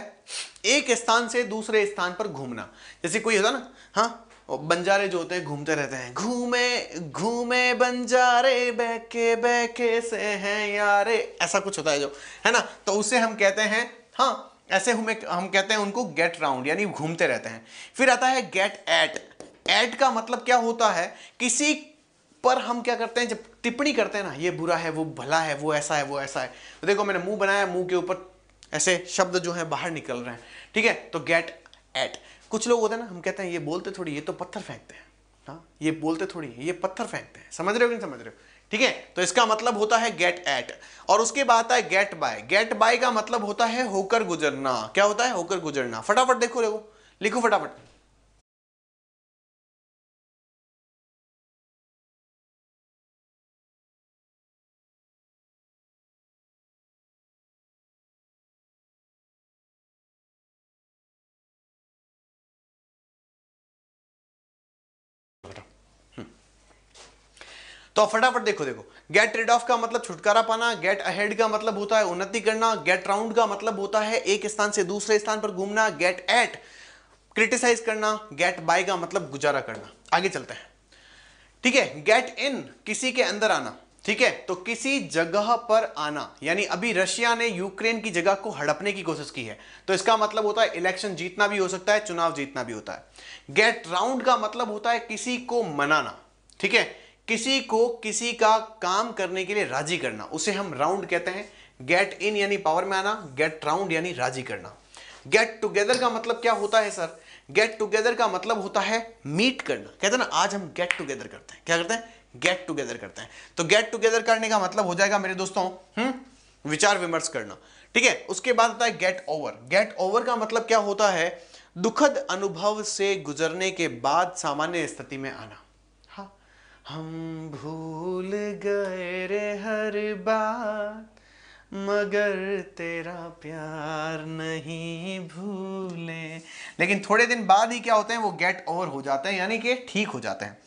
एक स्थान से दूसरे स्थान पर घूमना। जैसे कोई होता ना हाँ? बंजारे जो होते हैं, घूमते रहते हैं। घूमे घूमे बंजारे बैके बैके से हैं यारे। ऐसा कुछ होता है जो, है ना? तो उसे हम कहते हैं हाँ ऐसे हमें हम कहते हैं उनको गेट राउंड यानी घूमते रहते हैं। फिर आता है गेट एट एट का मतलब क्या होता है? किसी पर हम क्या करते हैं? जब टिप्पणी करते हैं ना, ये बुरा है, वो भला है, वो ऐसा है, वो ऐसा है। तो देखो, मैंने मुँह बनाया, मुँह के ऊपर ऐसे शब्द जो है बाहर निकल रहे हैं। ठीक है? तो गेट एट कुछ लोग होते हैं ना, हम कहते हैं, ये बोलते थोड़ी, ये तो पत्थर फेंकते हैं। हाँ ये बोलते थोड़ी, ये पत्थर फेंकते हैं। समझ रहे हो कि नहीं समझ रहे हो? ठीक है तो इसका मतलब होता है गेट एट और उसके बाद आता है गेट बाय गेट बाय का मतलब होता है होकर गुजरना। क्या होता है? होकर गुजरना। फटाफट देखो देखो लिखो फटाफट। तो फटाफट देखो देखो। गेट रेड ऑफ़ का मतलब छुटकारा पाना गेट अहेड का मतलब होता है उन्नति करना गेट राउंड का मतलब होता है एक स्थान से दूसरे स्थान पर घूमना गेट एट क्रिटिसाइज करना गेट बाय का मतलब गुजारा करना। आगे चलते हैं। ठीक है गेट इन किसी के अंदर आना। ठीक है तो किसी जगह पर आना। यानी अभी रशिया ने यूक्रेन की जगह को हड़पने की कोशिश की है। तो इसका मतलब होता है इलेक्शन जीतना भी हो सकता है, चुनाव जीतना भी होता है। गेट राउंड का मतलब होता है किसी को मनाना। ठीक है किसी को किसी का काम करने के लिए राज़ी करना, उसे हम राउंड कहते हैं। गेट इन यानी पावर में आना गेट राउंड यानी राज़ी करना। गेट टुगेदर का मतलब क्या होता है सर गेट टुगेदर का मतलब होता है मीट करना। कहते हैं ना, आज हम गेट टुगेदर करते हैं। क्या करते हैं? गेट टुगेदर करते हैं। तो गेट टुगेदर करने का मतलब हो जाएगा, मेरे दोस्तों हम्म विचार विमर्श करना। ठीक है? उसके बाद आता है गेट ओवर गेट ओवर का मतलब क्या होता है? दुखद अनुभव से गुजरने के बाद सामान्य स्थिति में आना। हम भूल गए रे हर बात, मगर तेरा प्यार नहीं भूले। लेकिन थोड़े दिन बाद ही क्या होते हैं, वो गेट ओवर हो जाते हैं, यानी कि ठीक हो जाते हैं।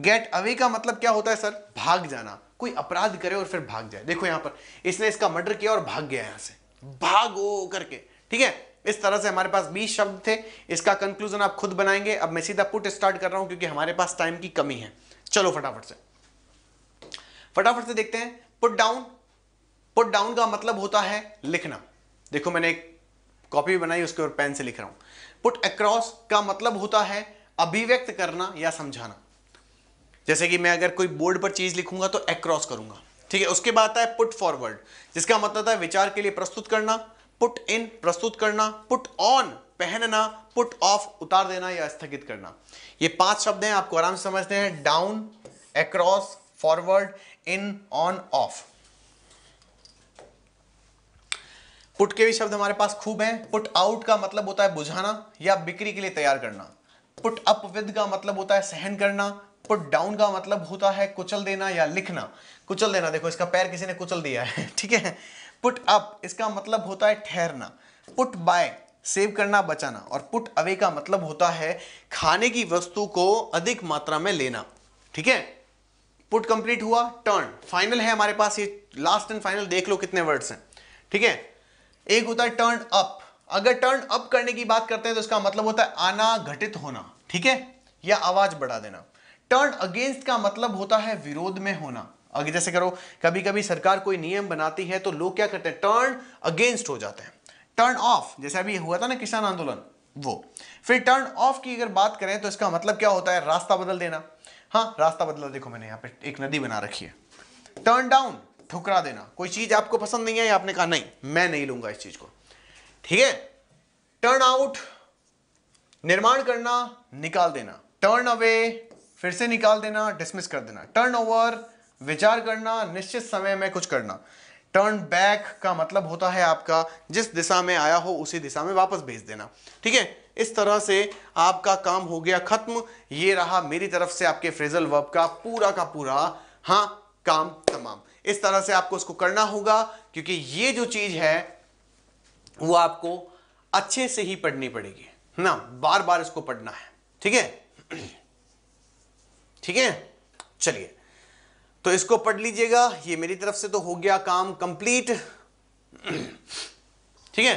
गेट अवे का मतलब क्या होता है, सर? भाग जाना। कोई अपराध करे और फिर भाग जाए। देखो यहाँ पर, इसने इसका मर्डर किया और भाग गया यहाँ से। भागो करके, ठीक है? इस तरह से हमारे पास 20 शब्द थे, इसका कंक्लूजन आप खुद बनाएँगे। अब मैं सीधा पुट स्टार्ट कर रहा हूँ, क्योंकि हमारे पास टाइम की कमी है। चलो फटाफट से। फटाफट से देखते हैं। पुट डाउन पुट डाउन का मतलब होता है लिखना। देखो, मैंने एक कॉपी बनाई, उसके ऊपर पेन से लिख रहा हूँ। पुट अक्रॉस का मतलब होता है अभिव्यक्त करना या समझाना। जैसे कि मैं अगर कोई बोर्ड पर चीज़ लिखूँगा तो अक्रॉस करूँगा। ठीक है, उसके बाद आता है पुट फॉरवर्ड जिसका मतलब है विचार के लिए प्रस्तुत करना। पुट इन प्रस्तुत करना, पुट ऑन पहनना, पुट ऑफ़ उतार देना या स्थगित करना। ये पाँच शब्द हैं, आपको आराम से समझते हैं। Down across forward in on off put के भी शब्द हमारे पास खूब हैं। पुट आउट का मतलब होता है बुझाना या बिक्री के लिए तैयार करना। पुट अप विद का मतलब होता है सहन करना। पुट डाउन का मतलब होता है कुचल देना या लिखना। कुचल देना, देखो इसका पैर किसी ने कुचल दिया है, ठीक है? पुट अप इसका मतलब होता है ठहरना। पुट बाय सेव करना, बचाना। और पुट अवे का मतलब होता है खाने की वस्तु को अधिक मात्रा में लेना। ठीक है? पुट कंप्लीट हुआ टर्न फाइनल है हमारे पास ये लास्ट एंड फाइनल देख लो कितने वर्ड्स हैं। ठीक है? एक होता है टर्न अप अगर टर्न अप करने की बात करते हैं तो इसका मतलब होता है आना, घटित होना। ठीक है? या आवाज़ बढ़ा देना। टर्न अगेंस्ट का मतलब होता है विरोध में होना। आगे जैसे करो कभी कभी सरकार कोई नियम बनाती है तो लोग क्या करते हैं टर्न अगेंस्ट हो जाते हैं। टर्न ऑफ़ जैसे अभी हुआ था ना किसान आंदोलन, वो। फिर टर्न ऑफ़ की अगर बात करें तो इसका मतलब क्या होता है, रास्ता बदल देना। हाँ रास्ता बदला, देखो मैंने यहाँ पे एक नदी बना रखी है। टर्न डाउन ठुकरा देना। कोई चीज़ आपको पसंद नहीं है आपने कहा, नहीं, मैं नहीं लूँगा इस चीज़ को। ठीक है? टर्न आउट निर्माण करना, निकाल देना। टर्न अवे फिर से निकाल देना डिसमिस कर देना। टर्न ओवर विचार करना, निश्चित समय में कुछ करना। टर्न बैक का मतलब होता है आपका, जिस दिशा में आया हो, उसी दिशा में वापस भेज देना। ठीक है? इस तरह से आपका काम हो गया खत्म। ये रहा मेरी तरफ़ से आपके फ्रेजल वर्ब का पूरा का पूरा। हाँ काम तमाम। इस तरह से आपको उसको करना होगा, क्योंकि ये जो चीज़ है, वो आपको अच्छे से ही पढ़नी पड़ेगी। ना बार बार इसको पढ़ना है। ठीक है? ठीक है? चलिए। तो इसको पढ़ लीजिएगा। ये मेरी तरफ़ से तो हो गया काम कंप्लीट। ठीक है?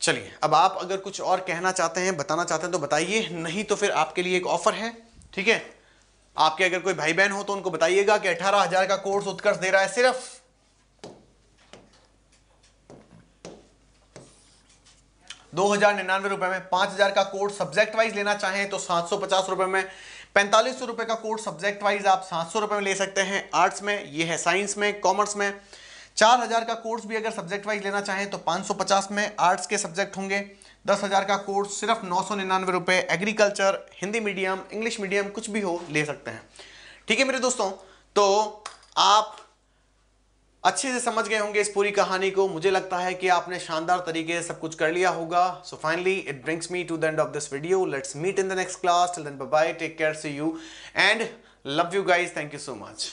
चलिए, अब आप अगर कुछ और कहना चाहते हैं, बताना चाहते हैं तो बताइए। नहीं तो फिर आपके लिए एक ऑफ़र है। ठीक है? आपके अगर कोई भाई बहन हो तो उनको बताइएगा कि अठारह हज़ार का कोर्स उत्कर्ष दे रहा है सिर्फ़। दो हज़ार निन्यानवे रुपए में पाँच हज़ार का कोर्स सब्जेक्ट वाइज लेना चाहें तो सात सौ पचास रुपए में पैंतालीस सौ रुपए का कोर्स सब्जेक्ट वाइज आप सात सौ रुपए में ले सकते हैं। आर्ट्स में, ये है साइंस में, कॉमर्स में। चार हज़ार का कोर्स भी अगर सब्जेक्ट वाइज लेना चाहें तो पाँच सौ पचास में आर्ट्स के सब्जेक्ट होंगे। दस हज़ार का कोर्स सिर्फ़ नौ सौ निन्यानवे रुपये agriculture, Hindi medium, English medium कुछ भी हो ले सकते हैं। ठीक है मेरे दोस्तों तो आप अच्छे से समझ गए होंगे इस पूरी कहानी को। मुझे लगता है कि आपने शानदार तरीके से सब कुछ कर लिया होगा। So finally it brings me to the end of this video let's meet in the next class till then bye take care see you and love you guys thank you so much